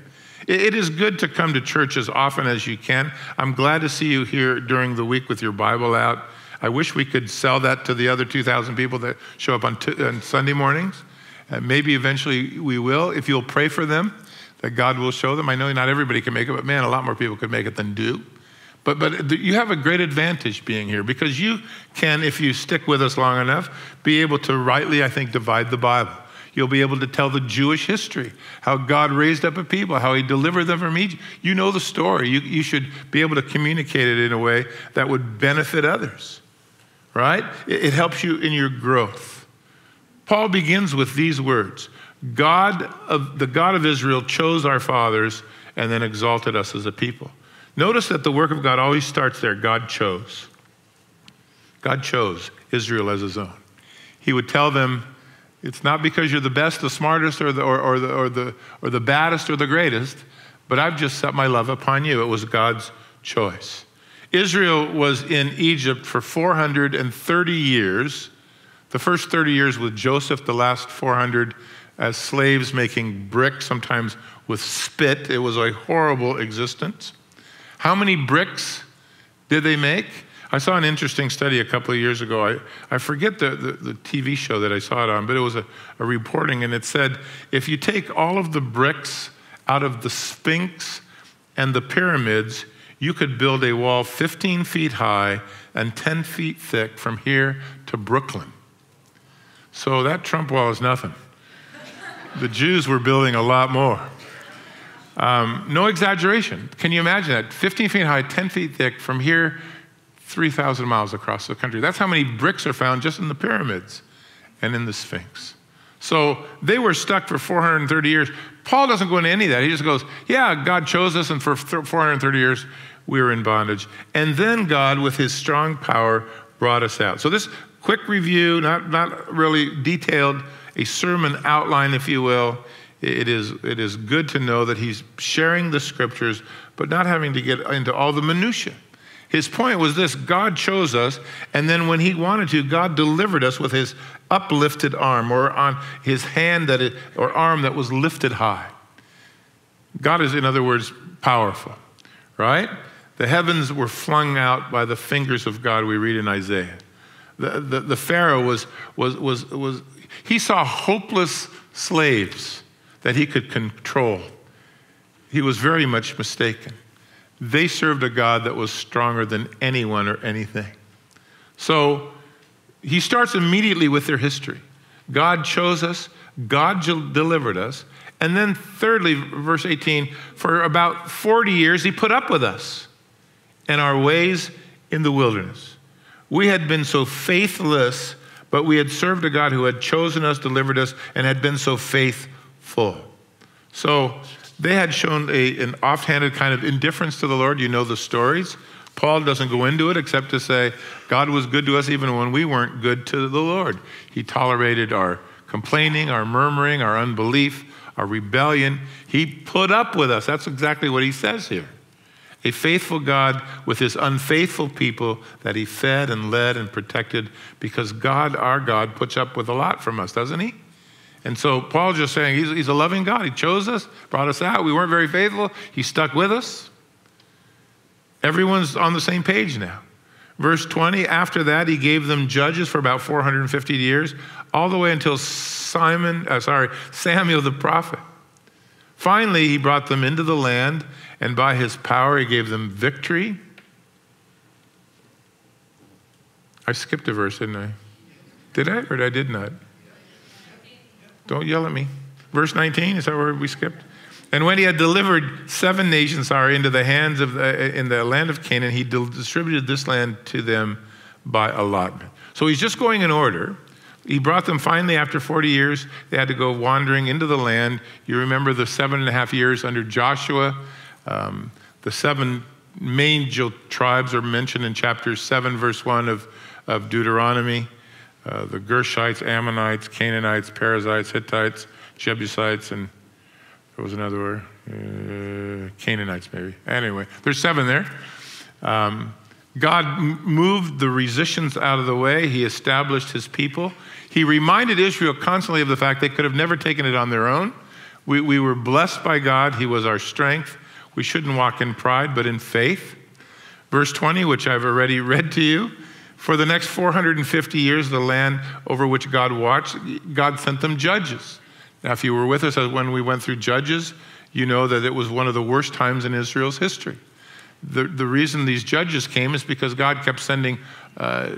Speaker 1: It is good to come to church as often as you can. I'm glad to see you here during the week with your Bible out. I wish we could sell that to the other 2,000 people that show up on, t- on Sunday mornings. Uh, maybe eventually we will. If you'll pray for them, that God will show them. I know not everybody can make it, but man, a lot more people could make it than do. But, but you have a great advantage being here because you can, if you stick with us long enough, be able to rightly, I think, divide the Bible. You'll be able to tell the Jewish history, how God raised up a people, how he delivered them from Egypt. You know the story. You, you should be able to communicate it in a way that would benefit others, right? It, it helps you in your growth. Paul begins with these words God of, the God of Israel chose our fathers and then exalted us as a people. Notice that the work of God always starts there God chose. God chose Israel as his own. He would tell them, it's not because you're the best, the smartest, or the, or, or, the, or, the, or the baddest, or the greatest, but I've just set my love upon you. It was God's choice. Israel was in Egypt for 430 years. The first 30 years with Joseph, the last 400 as slaves making bricks, sometimes with spit. It was a horrible existence. How many bricks did they make? I saw an interesting study a couple of years ago. I, I forget the, the, the TV show that I saw it on, but it was a, a reporting, and it said if you take all of the bricks out of the Sphinx and the pyramids, you could build a wall 15 feet high and 10 feet thick from here to Brooklyn. So that Trump wall is nothing. The Jews were building a lot more. Um, no exaggeration. Can you imagine that? 15 feet high, 10 feet thick, from here 3,000 miles across the country. That's how many bricks are found just in the pyramids and in the Sphinx. So they were stuck for 430 years. Paul doesn't go into any of that. He just goes, Yeah, God chose us, and for 430 years we were in bondage. And then God, with his strong power, brought us out. So, this quick review, not, not really detailed, a sermon outline, if you will. It is, it is good to know that he's sharing the scriptures, but not having to get into all the minutiae. His point was this God chose us, and then when He wanted to, God delivered us with His uplifted arm or on His hand that it, or arm that was lifted high. God is, in other words, powerful, right? The heavens were flung out by the fingers of God, we read in Isaiah. The, the, the Pharaoh was, was, was, was, he saw hopeless slaves that he could control. He was very much mistaken. They served a God that was stronger than anyone or anything. So he starts immediately with their history. God chose us, God delivered us. And then, thirdly, verse 18, for about 40 years, he put up with us and our ways in the wilderness. We had been so faithless, but we had served a God who had chosen us, delivered us, and had been so faithful. So they had shown a, an offhanded kind of indifference to the Lord. You know the stories. Paul doesn't go into it except to say God was good to us even when we weren't good to the Lord. He tolerated our complaining, our murmuring, our unbelief, our rebellion. He put up with us. That's exactly what he says here. A faithful God with his unfaithful people that he fed and led and protected because God, our God, puts up with a lot from us, doesn't he? And so Paul's just saying he's, he's a loving God. He chose us, brought us out. We weren't very faithful. He stuck with us. Everyone's on the same page now. Verse 20, after that, he gave them judges for about 450 years, all the way until Simon, uh, sorry, Samuel the prophet. Finally, he brought them into the land, and by his power, he gave them victory. I skipped a verse, didn't I? Did I, or I did not? Don't yell at me. Verse 19, is that where we skipped? And when he had delivered seven nations sorry, into the hands of the, in the land of Canaan, he distributed this land to them by allotment. So he's just going in order. He brought them finally after 40 years. They had to go wandering into the land. You remember the seven and a half years under Joshua. Um, the seven main tribes are mentioned in chapter 7, verse 1 of, of Deuteronomy. Uh, the Gershites, Ammonites, Canaanites, Perizzites, Hittites, Jebusites, and there was another word, uh, Canaanites maybe. Anyway, there's seven there. Um, God moved the resistance out of the way. He established his people. He reminded Israel constantly of the fact they could have never taken it on their own. We, we were blessed by God. He was our strength. We shouldn't walk in pride, but in faith. Verse 20, which I've already read to you, for the next 450 years, the land over which God watched, God sent them judges. Now, if you were with us when we went through Judges, you know that it was one of the worst times in Israel's history. the, the reason these judges came is because God kept sending uh,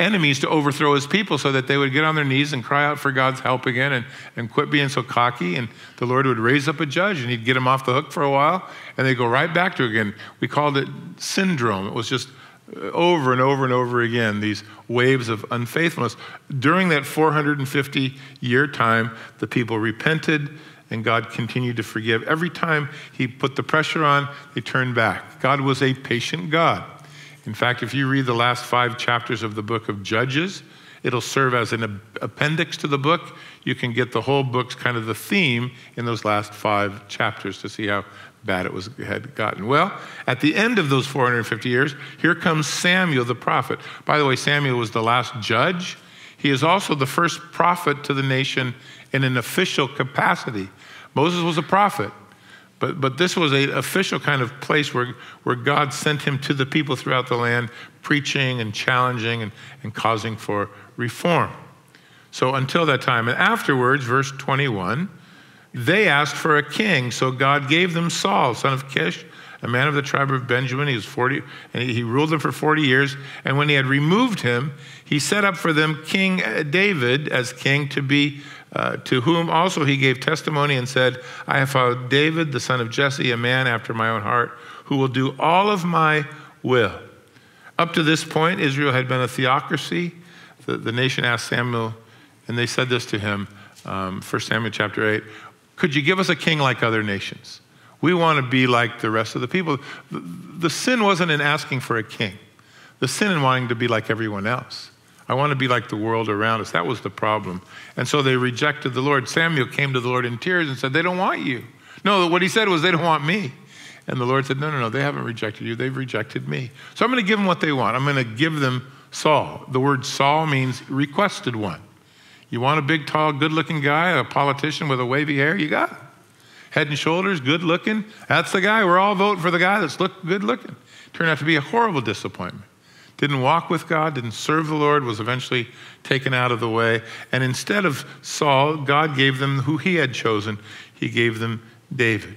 Speaker 1: enemies to overthrow his people so that they would get on their knees and cry out for God's help again and, and quit being so cocky. And the Lord would raise up a judge and he'd get them off the hook for a while and they'd go right back to again. We called it syndrome. It was just uh, over and over and over again, these waves of unfaithfulness. During that 450 year time, the people repented and God continued to forgive. Every time He put the pressure on, they turned back. God was a patient God. In fact, if you read the last five chapters of the book of Judges, it'll serve as an appendix to the book. You can get the whole book's kind of the theme in those last five chapters to see how bad it was had gotten. Well, at the end of those 450 years, here comes Samuel the prophet. By the way, Samuel was the last judge. He is also the first prophet to the nation in an official capacity. Moses was a prophet, but, but this was an official kind of place where, where God sent him to the people throughout the land, preaching and challenging and, and causing for reform. So until that time, and afterwards, verse 21, they asked for a king. So God gave them Saul, son of Kish, a man of the tribe of Benjamin. He was 40, and he ruled them for 40 years. And when he had removed him, he set up for them King uh, David as king to be uh, to whom also he gave testimony and said, I have found David, the son of Jesse, a man after my own heart, who will do all of my will. Up to this point, Israel had been a theocracy. The, the nation asked Samuel, and they said this to him, um, 1 Samuel chapter 8, Could you give us a king like other nations? We want to be like the rest of the people. The, the sin wasn't in asking for a king, the sin in wanting to be like everyone else. I want to be like the world around us. That was the problem. And so they rejected the Lord. Samuel came to the Lord in tears and said, They don't want you. No, what he said was, They don't want me. And the Lord said, No, no, no, they haven't rejected you. They've rejected me. So I'm going to give them what they want. I'm going to give them Saul. The word Saul means requested one. You want a big, tall, good looking guy, a politician with a wavy hair? You got it. Head and shoulders, good looking. That's the guy. We're all voting for the guy that's look good looking. Turned out to be a horrible disappointment didn't walk with God, didn't serve the Lord, was eventually taken out of the way. And instead of Saul, God gave them who he had chosen. He gave them David.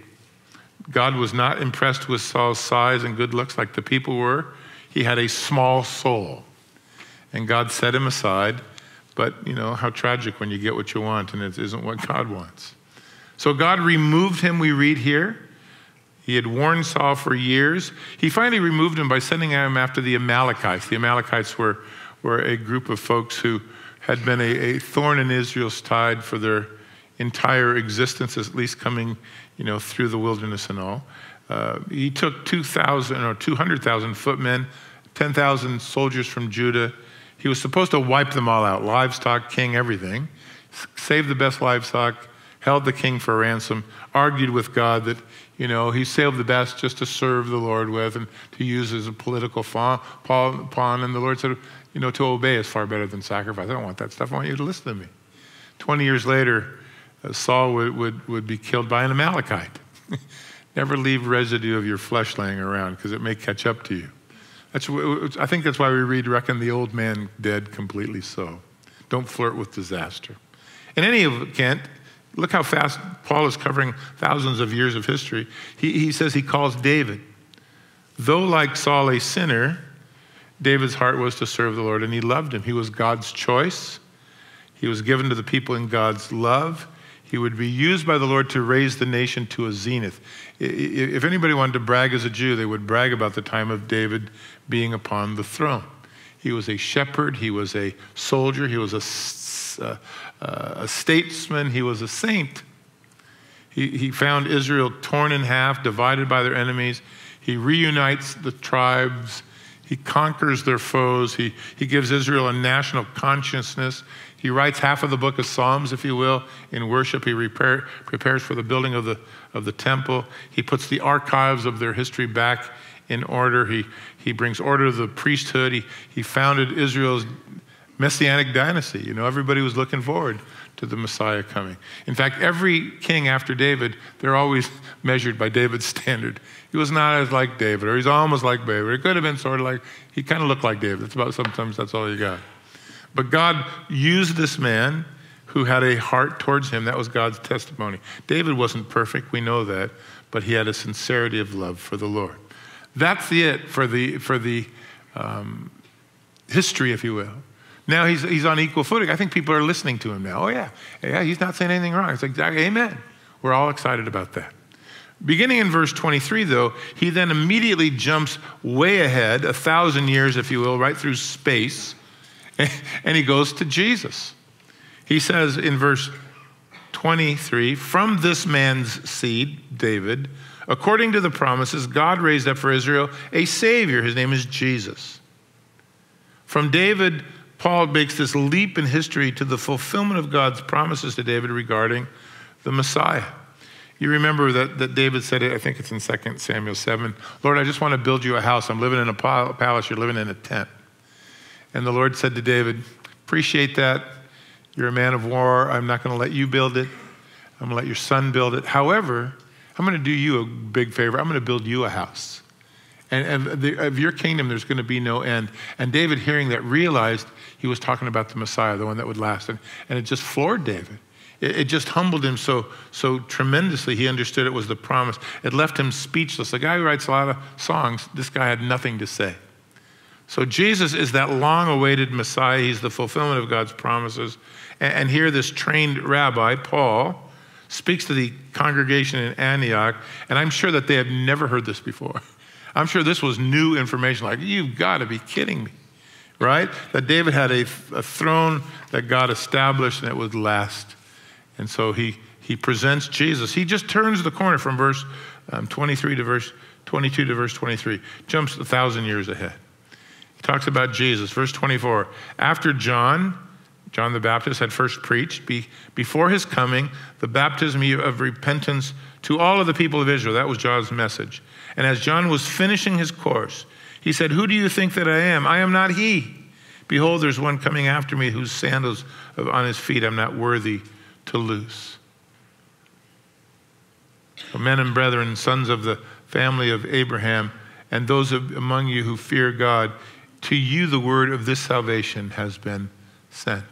Speaker 1: God was not impressed with Saul's size and good looks like the people were. He had a small soul. And God set him aside. But, you know, how tragic when you get what you want and it isn't what God wants. So God removed him, we read here. He had warned Saul for years. He finally removed him by sending him after the Amalekites. The Amalekites were, were a group of folks who had been a, a thorn in Israel's tide for their entire existence, at least coming you know, through the wilderness and all. Uh, he took 2,000 or 200,000 footmen, 10,000 soldiers from Judah. He was supposed to wipe them all out livestock, king, everything. Save the best livestock, held the king for ransom, argued with God that you know, he saved the best just to serve the Lord with and to use as a political pawn. And the Lord said, you know, to obey is far better than sacrifice. I don't want that stuff. I want you to listen to me. 20 years later, uh, Saul would, would, would be killed by an Amalekite. *laughs* Never leave residue of your flesh laying around because it may catch up to you. That's, I think that's why we read, reckon the old man dead completely so. Don't flirt with disaster. In any event, Look how fast Paul is covering thousands of years of history. He, he says he calls David. Though like Saul a sinner, David's heart was to serve the Lord and he loved him. He was God's choice. He was given to the people in God's love. He would be used by the Lord to raise the nation to a zenith. If anybody wanted to brag as a Jew, they would brag about the time of David being upon the throne. He was a shepherd, he was a soldier, he was a, uh, a statesman, he was a saint. He, he found Israel torn in half, divided by their enemies. He reunites the tribes. He conquers their foes. He, he gives Israel a national consciousness. He writes half of the book of Psalms, if you will, in worship. He repair, prepares for the building of the, of the temple. He puts the archives of their history back in order. He, he brings order to the priesthood. He, he founded Israel's messianic dynasty. You know, everybody was looking forward to the Messiah coming. In fact, every king after David, they're always *laughs* measured by David's standard. He was not as like David, or he's almost like David. It could have been sort of like, he kind of looked like David. That's about sometimes that's all you got. But God used this man who had a heart towards him. That was God's testimony. David wasn't perfect, we know that, but he had a sincerity of love for the Lord. That's the it for the, for the um, history, if you will. Now he's, he's on equal footing. I think people are listening to him now. Oh, yeah. Yeah, he's not saying anything wrong. It's like, amen. We're all excited about that. Beginning in verse 23, though, he then immediately jumps way ahead, a thousand years, if you will, right through space, *laughs* and he goes to Jesus. He says in verse 23 From this man's seed, David, according to the promises, God raised up for Israel a Savior. His name is Jesus. From David, Paul makes this leap in history to the fulfillment of God's promises to David regarding the Messiah. You remember that, that David said it, I think it's in 2 Samuel 7 Lord, I just want to build you a house. I'm living in a palace, you're living in a tent. And the Lord said to David, Appreciate that. You're a man of war. I'm not going to let you build it. I'm going to let your son build it. However, I'm going to do you a big favor. I'm going to build you a house. And, and the, of your kingdom, there's going to be no end. And David, hearing that, realized he was talking about the Messiah, the one that would last. And, and it just floored David. It, it just humbled him so, so tremendously. He understood it was the promise. It left him speechless. The guy who writes a lot of songs, this guy had nothing to say. So Jesus is that long awaited Messiah. He's the fulfillment of God's promises. And, and here, this trained rabbi, Paul, speaks to the congregation in Antioch, and I'm sure that they have never heard this before. *laughs* I'm sure this was new information, like, you've got to be kidding me, right? That David had a, a throne that God established and it would last. And so he, he presents Jesus. He just turns the corner from verse um, 23 to verse 22 to verse 23, jumps a thousand years ahead. He talks about Jesus. Verse 24 After John, John the Baptist had first preached, be, before his coming, the baptism of repentance to all of the people of Israel. That was John's message. And as John was finishing his course, he said, Who do you think that I am? I am not he. Behold, there's one coming after me whose sandals on his feet I'm not worthy to loose. Men and brethren, sons of the family of Abraham, and those among you who fear God, to you the word of this salvation has been sent.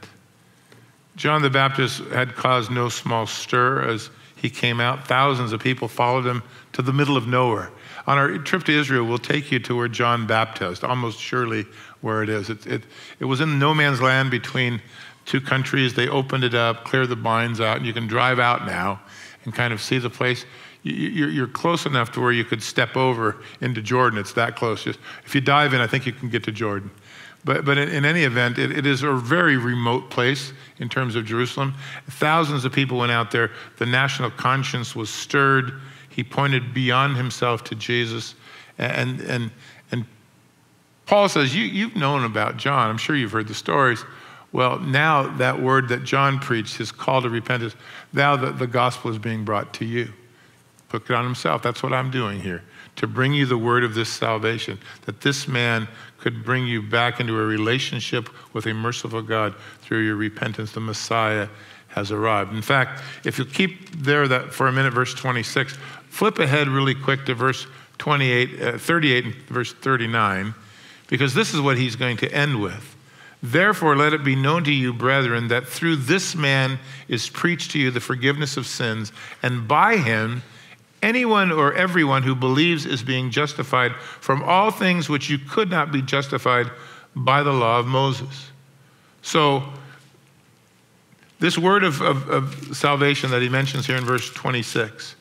Speaker 1: John the Baptist had caused no small stir as he came out. Thousands of people followed him to the middle of nowhere. On our trip to Israel, we'll take you to where John baptized, almost surely where it is. It, it, it was in no man's land between two countries. They opened it up, cleared the mines out, and you can drive out now and kind of see the place. You're close enough to where you could step over into Jordan. It's that close. Just, if you dive in, I think you can get to Jordan. But, but in, in any event, it, it is a very remote place in terms of Jerusalem. Thousands of people went out there. The national conscience was stirred. He pointed beyond himself to Jesus. And, and, and Paul says, you, You've known about John. I'm sure you've heard the stories. Well, now that word that John preached, his call to repentance, now the, the gospel is being brought to you. Put it on himself. That's what I'm doing here to bring you the word of this salvation, that this man could bring you back into a relationship with a merciful God through your repentance. The Messiah has arrived. In fact, if you keep there that for a minute, verse 26, flip ahead really quick to verse 28, uh, 38 and verse 39, because this is what he's going to end with. Therefore, let it be known to you, brethren, that through this man is preached to you the forgiveness of sins, and by him Anyone or everyone who believes is being justified from all things which you could not be justified by the law of Moses. So, this word of, of, of, salvation that he mentions here in verse 26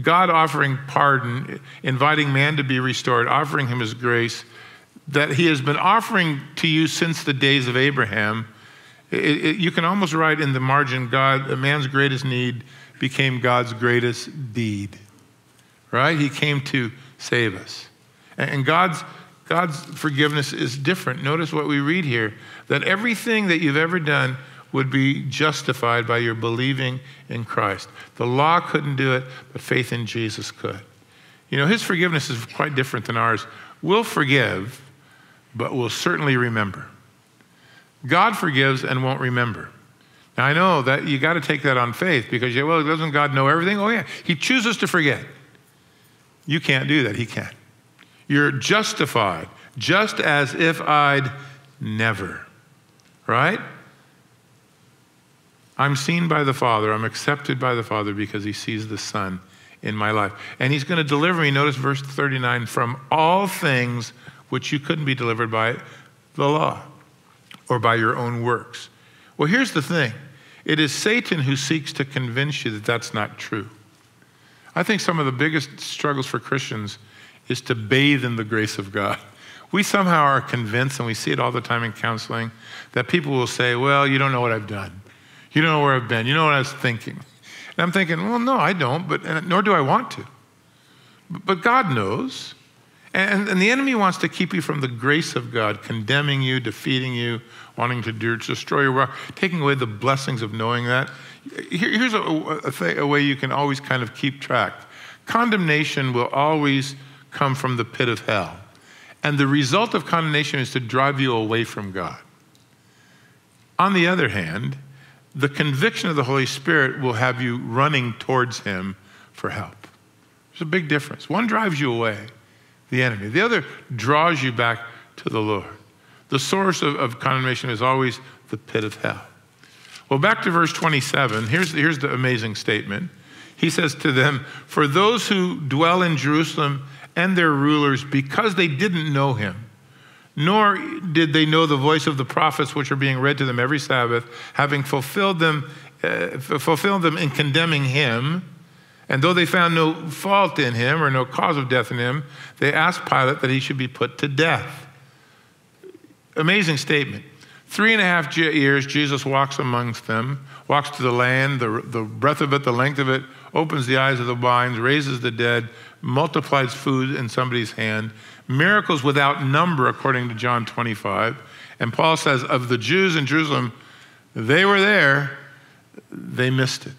Speaker 1: God offering pardon, inviting man to be restored, offering him his grace that he has been offering to you since the days of Abraham. It, it, you can almost write in the margin God, a man's greatest need became God's greatest deed right? He came to save us. And God's, God's forgiveness is different. Notice what we read here that everything that you've ever done would be justified by your believing in Christ. The law couldn't do it, but faith in Jesus could. You know, his forgiveness is quite different than ours. We'll forgive, but we'll certainly remember. God forgives and won't remember. Now, I know that you got to take that on faith because, well, doesn't God know everything? Oh, yeah. He chooses to forget. You can't do that. He can't. You're justified, just as if I'd never. Right? I'm seen by the Father. I'm accepted by the Father because he sees the Son in my life. And he's going to deliver me, notice verse 39, from all things which you couldn't be delivered by the law or by your own works. Well, here's the thing it is Satan who seeks to convince you that that's not true. I think some of the biggest struggles for Christians is to bathe in the grace of God. We somehow are convinced, and we see it all the time in counseling, that people will say, Well, you don't know what I've done. You don't know where I've been. You know what I was thinking. And I'm thinking, Well, no, I don't, but nor do I want to. But God knows. And, and the enemy wants to keep you from the grace of God, condemning you, defeating you, wanting to destroy your work, taking away the blessings of knowing that. Here's a, a, a way you can always kind of keep track condemnation will always come from the pit of hell. And the result of condemnation is to drive you away from God. On the other hand, the conviction of the Holy Spirit will have you running towards Him for help. There's a big difference. One drives you away, the enemy, the other draws you back to the Lord. The source of, of condemnation is always the pit of hell. Well, back to verse 27, here's, here's the amazing statement. He says to them, For those who dwell in Jerusalem and their rulers, because they didn't know him, nor did they know the voice of the prophets which are being read to them every Sabbath, having fulfilled them, uh, fulfilled them in condemning him. And though they found no fault in him or no cause of death in him, they asked Pilate that he should be put to death. Amazing statement. Three and a half years, Jesus walks amongst them, walks to the land, the, the breadth of it, the length of it, opens the eyes of the blind, raises the dead, multiplies food in somebody's hand, miracles without number, according to John 25. And Paul says, of the Jews in Jerusalem, they were there, they missed it.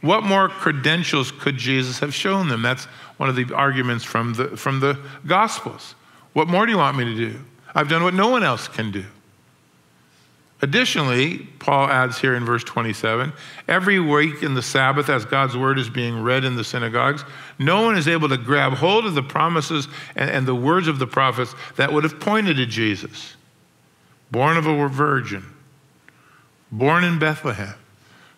Speaker 1: What more credentials could Jesus have shown them? That's one of the arguments from the, from the Gospels. What more do you want me to do? I've done what no one else can do. Additionally, Paul adds here in verse 27 every week in the Sabbath, as God's word is being read in the synagogues, no one is able to grab hold of the promises and, and the words of the prophets that would have pointed to Jesus. Born of a virgin, born in Bethlehem,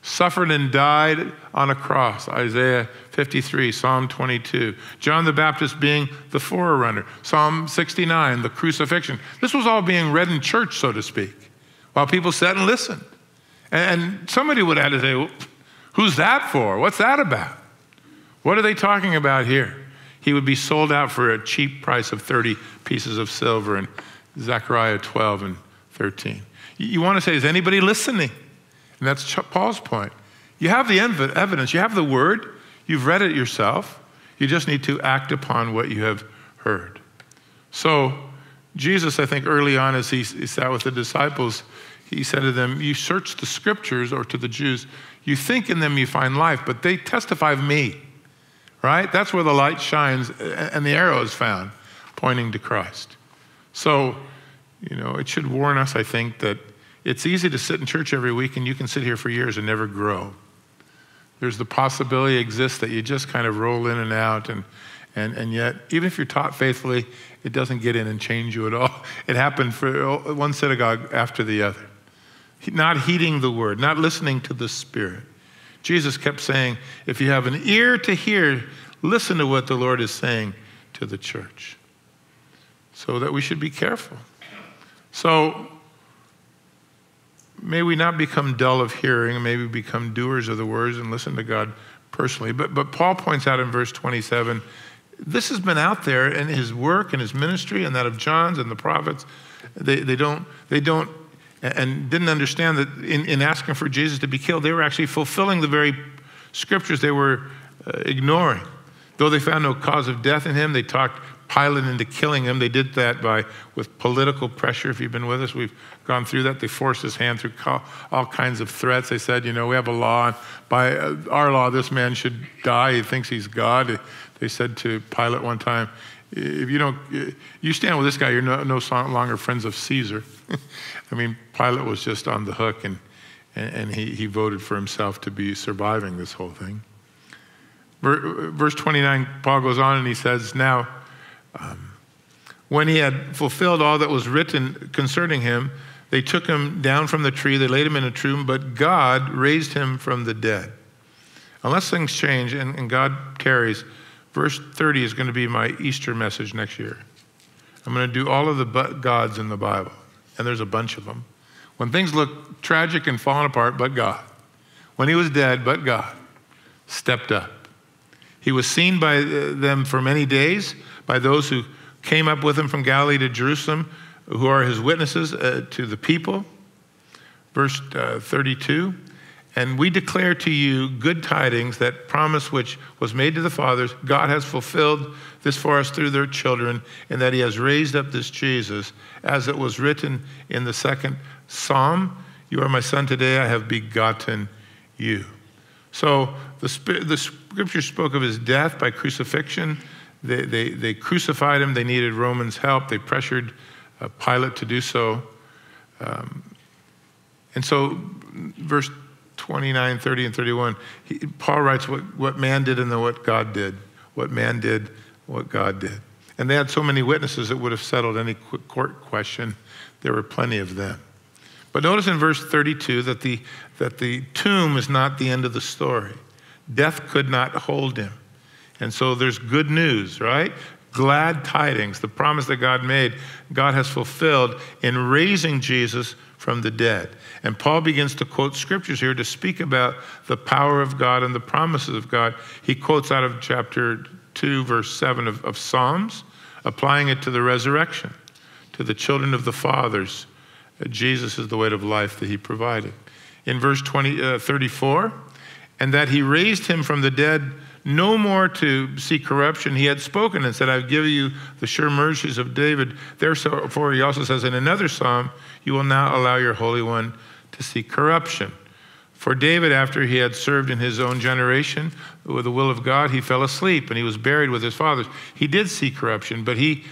Speaker 1: suffered and died on a cross, Isaiah 53, Psalm 22. John the Baptist being the forerunner, Psalm 69, the crucifixion. This was all being read in church, so to speak while people sat and listened. And somebody would have to say, Who's that for? What's that about? What are they talking about here? He would be sold out for a cheap price of 30 pieces of silver in Zechariah 12 and 13. You want to say, Is anybody listening? And that's Paul's point. You have the evidence, you have the word, you've read it yourself. You just need to act upon what you have heard. So, Jesus, I think early on as he sat with the disciples, he said to them, You search the scriptures, or to the Jews, you think in them you find life, but they testify of me. Right? That's where the light shines and the arrow is found, pointing to Christ. So, you know, it should warn us, I think, that it's easy to sit in church every week and you can sit here for years and never grow. There's the possibility exists that you just kind of roll in and out and and, and yet, even if you're taught faithfully, it doesn't get in and change you at all. *laughs* It happened for uh, one synagogue after the other. Not heeding the word, not listening to the Spirit. Jesus kept saying, if you have an ear to hear, listen to what the Lord is saying to the church. So that we should be careful. So, may we not become dull of hearing, maybe become doers of the words and listen to God personally. But, but Paul points out in verse 27 this has been out there in his work and his ministry and that of John's and the prophets. They, they, don't, they don't, and didn't understand that in, in asking for Jesus to be killed, they were actually fulfilling the very scriptures they were uh, ignoring. Though they found no cause of death in him, they talked Pilate into killing him. They did that by with political pressure. If you've been with us, we've gone through that. They forced his hand through all kinds of threats. They said, you know, we have a law, and by uh, our law, this man should die. He thinks he's God. They said to Pilate one time, if you don't, you stand with this guy, you're no, no longer friends of Caesar. *laughs* I mean, Pilate was just on the hook, and, and he, he voted for himself to be surviving this whole thing. Verse 29, Paul goes on and he says, Now, um, when he had fulfilled all that was written concerning him, they took him down from the tree, they laid him in a tomb, but God raised him from the dead. unless things change and, and God carries, verse 30 is going to be my Easter message next year. I'm going to do all of the but gods in the Bible, and there's a bunch of them. When things look tragic and falling apart, but God. When he was dead, but God stepped up. He was seen by uh, them for many days, by those who came up with him from Galilee to Jerusalem, who are his witnesses uh, to the people. Verse uh, 32 And we declare to you good tidings, that promise which was made to the fathers. God has fulfilled this for us through their children, and that he has raised up this Jesus, as it was written in the second psalm You are my son, today I have begotten you. So the, the scripture spoke of his death by crucifixion. They, they, they crucified him. They needed Romans' help. They pressured uh, Pilate to do so. Um, and so, verse 29, 30, and 31, he, Paul writes what, what man did and then what God did. What man did, what God did. And they had so many witnesses that would have settled any court question. There were plenty of them. But notice in verse 32 that the, that the tomb is not the end of the story. Death could not hold him. And so there's good news, right? Glad tidings, the promise that God made, God has fulfilled in raising Jesus from the dead. And Paul begins to quote scriptures here to speak about the power of God and the promises of God. He quotes out of chapter 2, verse 7 of, of Psalms, applying it to the resurrection, to the children of the fathers Jesus is the way of life that he provided. In verse 20, uh, 34, and that he raised him from the dead no more to see corruption. He had spoken and said, I've given you the sure mercies of David. Therefore, he also says in another psalm, You will not allow your Holy One to see corruption. For David, after he had served in his own generation with the will of God, he fell asleep and he was buried with his fathers. He did see corruption, but he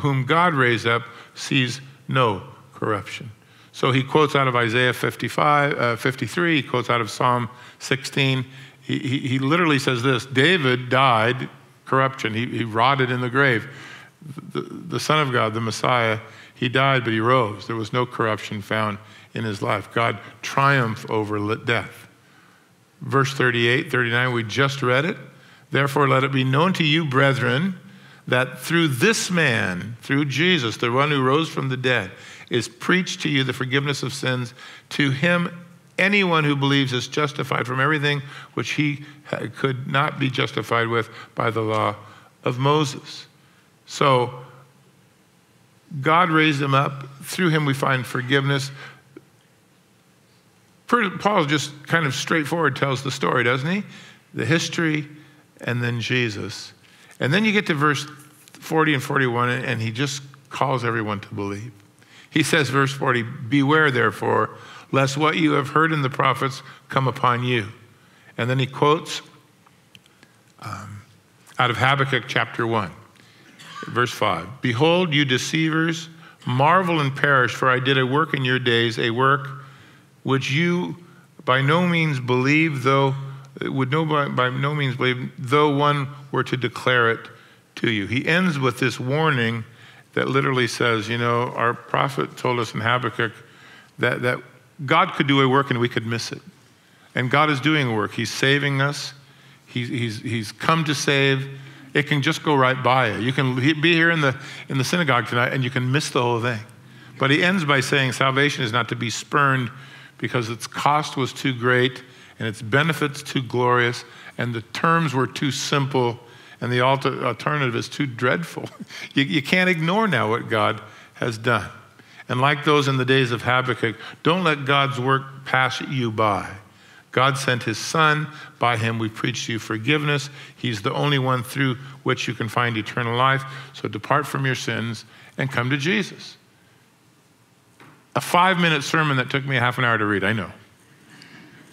Speaker 1: whom God raised up sees no corruption. So he quotes out of Isaiah 55, uh, 53, he quotes out of Psalm 16. He, he, literally says this David died corruption, he, he rotted in the grave. The, the Son of God, the Messiah, he died, but he rose. There was no corruption found in his life. God triumphed over death. Verse 38, 39, we just read it. Therefore, let it be known to you, brethren, that through this man, through Jesus, the one who rose from the dead, is preached to you the forgiveness of sins. To him, anyone who believes is justified from everything which he could not be justified with by the law of Moses. So, God raised him up. Through him, we find forgiveness. Paul just kind of straightforward tells the story, doesn't he? The history and then Jesus. And then you get to verse 40 and 41, and he just calls everyone to believe. He says, verse 40, Beware therefore, lest what you have heard in the prophets come upon you. And then he quotes um, out of Habakkuk chapter 1, verse 5 Behold, you deceivers, marvel and perish, for I did a work in your days, a work which you by no means believe, though would no, by, by no means believe, though one were to declare it to you. He ends with this warning that literally says, you know, our prophet told us in Habakkuk that, that God could do a work and we could miss it. And God is doing a work. He's saving us, he's, he's, he's come to save. It can just go right by you. You can be here in the, in the synagogue tonight and you can miss the whole thing. But he ends by saying salvation is not to be spurned because its cost was too great and its benefits too glorious and the terms were too simple and the alter- alternative is too dreadful. *laughs* you, you can't ignore now what God has done. And like those in the days of Habakkuk, don't let God's work pass you by. God sent his son. By him we preach to you forgiveness. He's the only one through which you can find eternal life. So depart from your sins and come to Jesus. A five minute sermon that took me half an hour to read, I know.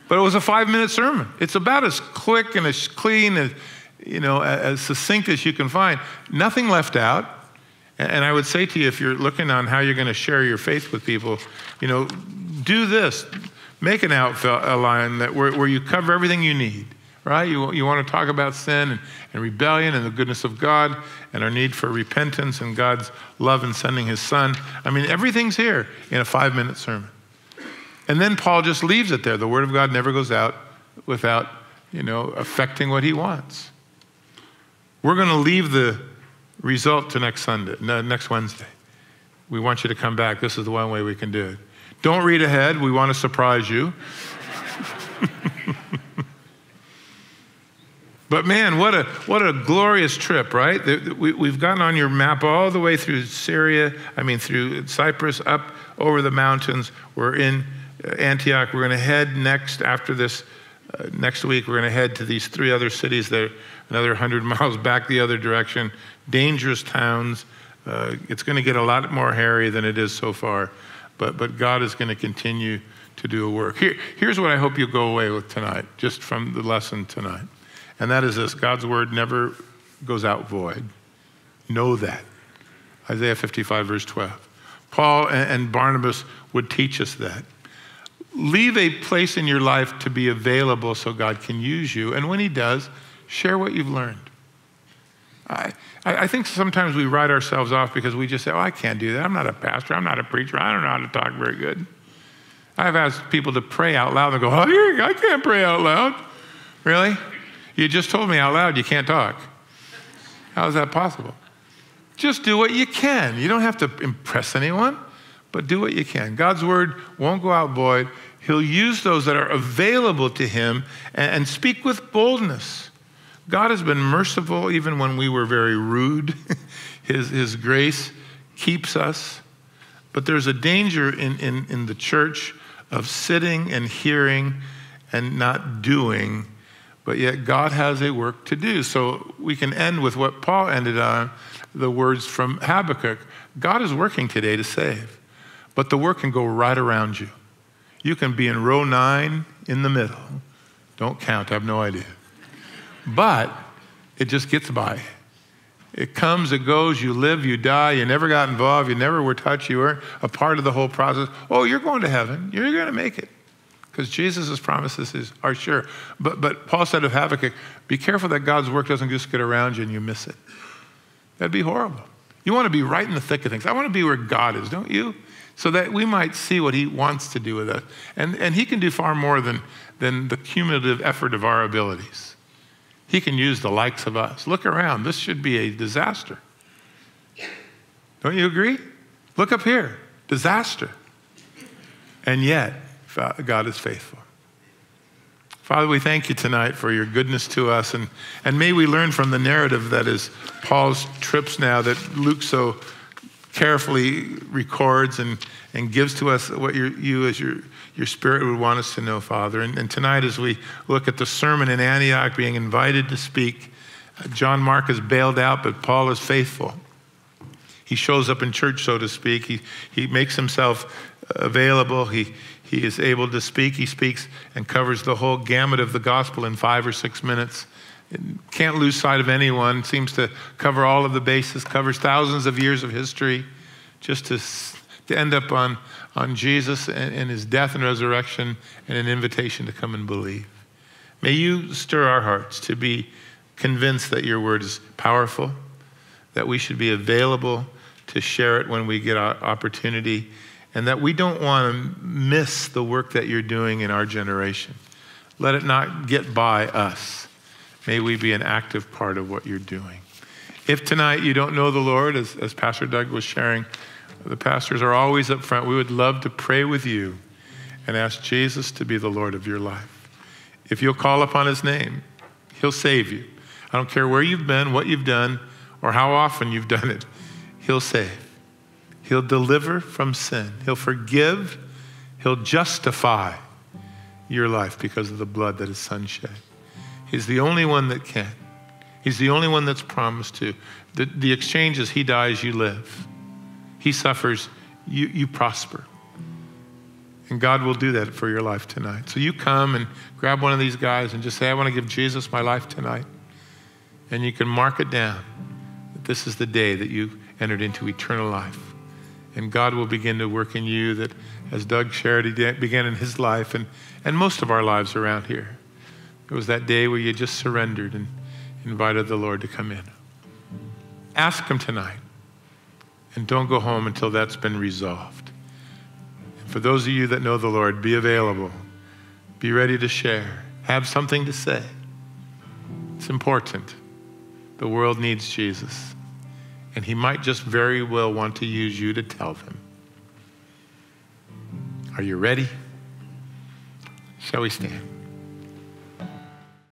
Speaker 1: But it was a five minute sermon. It's about as quick and as clean as you know, as succinct as you can find. Nothing left out. And I would say to you, if you're looking on how you're going to share your faith with people, you know, do this. Make an outline that where, where you cover everything you need, right? You, you want to talk about sin and, and rebellion and the goodness of God and our need for repentance and God's love in sending his son. I mean, everything's here in a five minute sermon. And then Paul just leaves it there. The word of God never goes out without you know, affecting what He wants. We're going to leave the result to next Sunday, next Wednesday. We want you to come back. This is the one way we can do it. Don't read ahead. We want to surprise you. *laughs* but man, what a, what a glorious trip, right? We, have gotten on your map all the way through Syria, I mean, through Cyprus, up over the mountains. We're in Antioch. We're going to head next, after this, uh, next week, we're going to head to these three other cities that are another 100 *laughs* miles back the other direction, dangerous towns. Uh, it's going to get a lot more hairy than it is so far, but, but God is going to continue to do a work. Here, here's what I hope you go away with tonight, just from the lesson tonight. And that is this God's word never goes out void. Know that. Isaiah 55, verse 12. Paul and Barnabas would teach us that. Leave a place in your life to be available so God can use you. And when He does, share what you've learned. I, I think sometimes we write ourselves off because we just say, Oh, I can't do that. I'm not a pastor. I'm not a preacher. I don't know how to talk very good. I've asked people to pray out loud and go, Oh, I can't pray out loud. Really? You just told me out loud you can't talk. How is that possible? Just do what you can. You don't have to impress anyone, but do what you can. God's word won't go out void. He'll use those that are available to him and, and speak with boldness. God has been merciful even when we were very rude. *laughs* his, his grace keeps us. But there's a danger in, in, in the church of sitting and hearing and not doing, but yet God has a work to do. So we can end with what Paul ended on the words from Habakkuk God is working today to save, but the work can go right around you. You can be in row nine in the middle. Don't count, I have no idea. But it just gets by. It comes, it goes, you live, you die, you never got involved, you never were touched, you weren't a part of the whole process. Oh, you're going to heaven, you're going to make it. Because Jesus' promises is, are sure. But, but Paul said of Habakkuk, be careful that God's work doesn't just get around you and you miss it. That'd be horrible. You want to be right in the thick of things. I want to be where God is, don't you? so that we might see what he wants to do with us. And, and he can do far more than, than the cumulative effort of our abilities. He can use the likes of us. Look around. This should be a disaster. Don't you agree? Look up here. Disaster. And yet, God is faithful. Father, we thank you tonight for your goodness to us. And, and may we learn from the narrative that is Paul's trips now that Luke so carefully records and, and gives to us what you as your, your spirit would want us to know, Father. And, and tonight, as we look at the sermon in Antioch, being invited to speak, uh, John Mark is bailed out, but Paul is faithful. He shows up in church, so to speak. He, he makes himself available. He, he is able to speak. He speaks and covers the whole gamut of the gospel in five or six minutes. Can't lose sight of anyone, seems to cover all of the bases, covers thousands of years of history, just to, to end up on, on Jesus and, and his death and resurrection and an invitation to come and believe. May you stir our hearts to be convinced that your word is powerful, that we should be available to share it when we get our opportunity, and that we don't want to miss the work that you're doing in our generation. Let it not get by us. May we be an active part of what you're doing. If tonight you don't know the Lord, as, as Pastor Doug was sharing, the pastors are always up front. We would love to pray with you and ask Jesus to be the Lord of your life. If you'll call upon his name, he'll save you. I don't care where you've been, what you've done, or how often you've done it, he'll save. He'll deliver from sin. He'll forgive. He'll justify your life because of the blood that his son shed. He's the only one that can. He's the only one that's promised to. The, the exchange is He dies, you live. He suffers, you, you prosper. And God will do that for your life tonight. So you come and grab one of these guys and just say, I want to give Jesus my life tonight. And you can mark it down that this is the day that you entered into eternal life. And God will begin to work in you that, as Doug shared, he began in his life and, and most of our lives around here. It was that day where you just surrendered and invited the Lord to come in. Ask Him tonight and don't go home until that's been resolved. And for those of you that know the Lord, be available, be ready to share, have something to say. It's important. The world needs Jesus, and He might just very well want to use you to tell them. Are you ready? Shall we stand?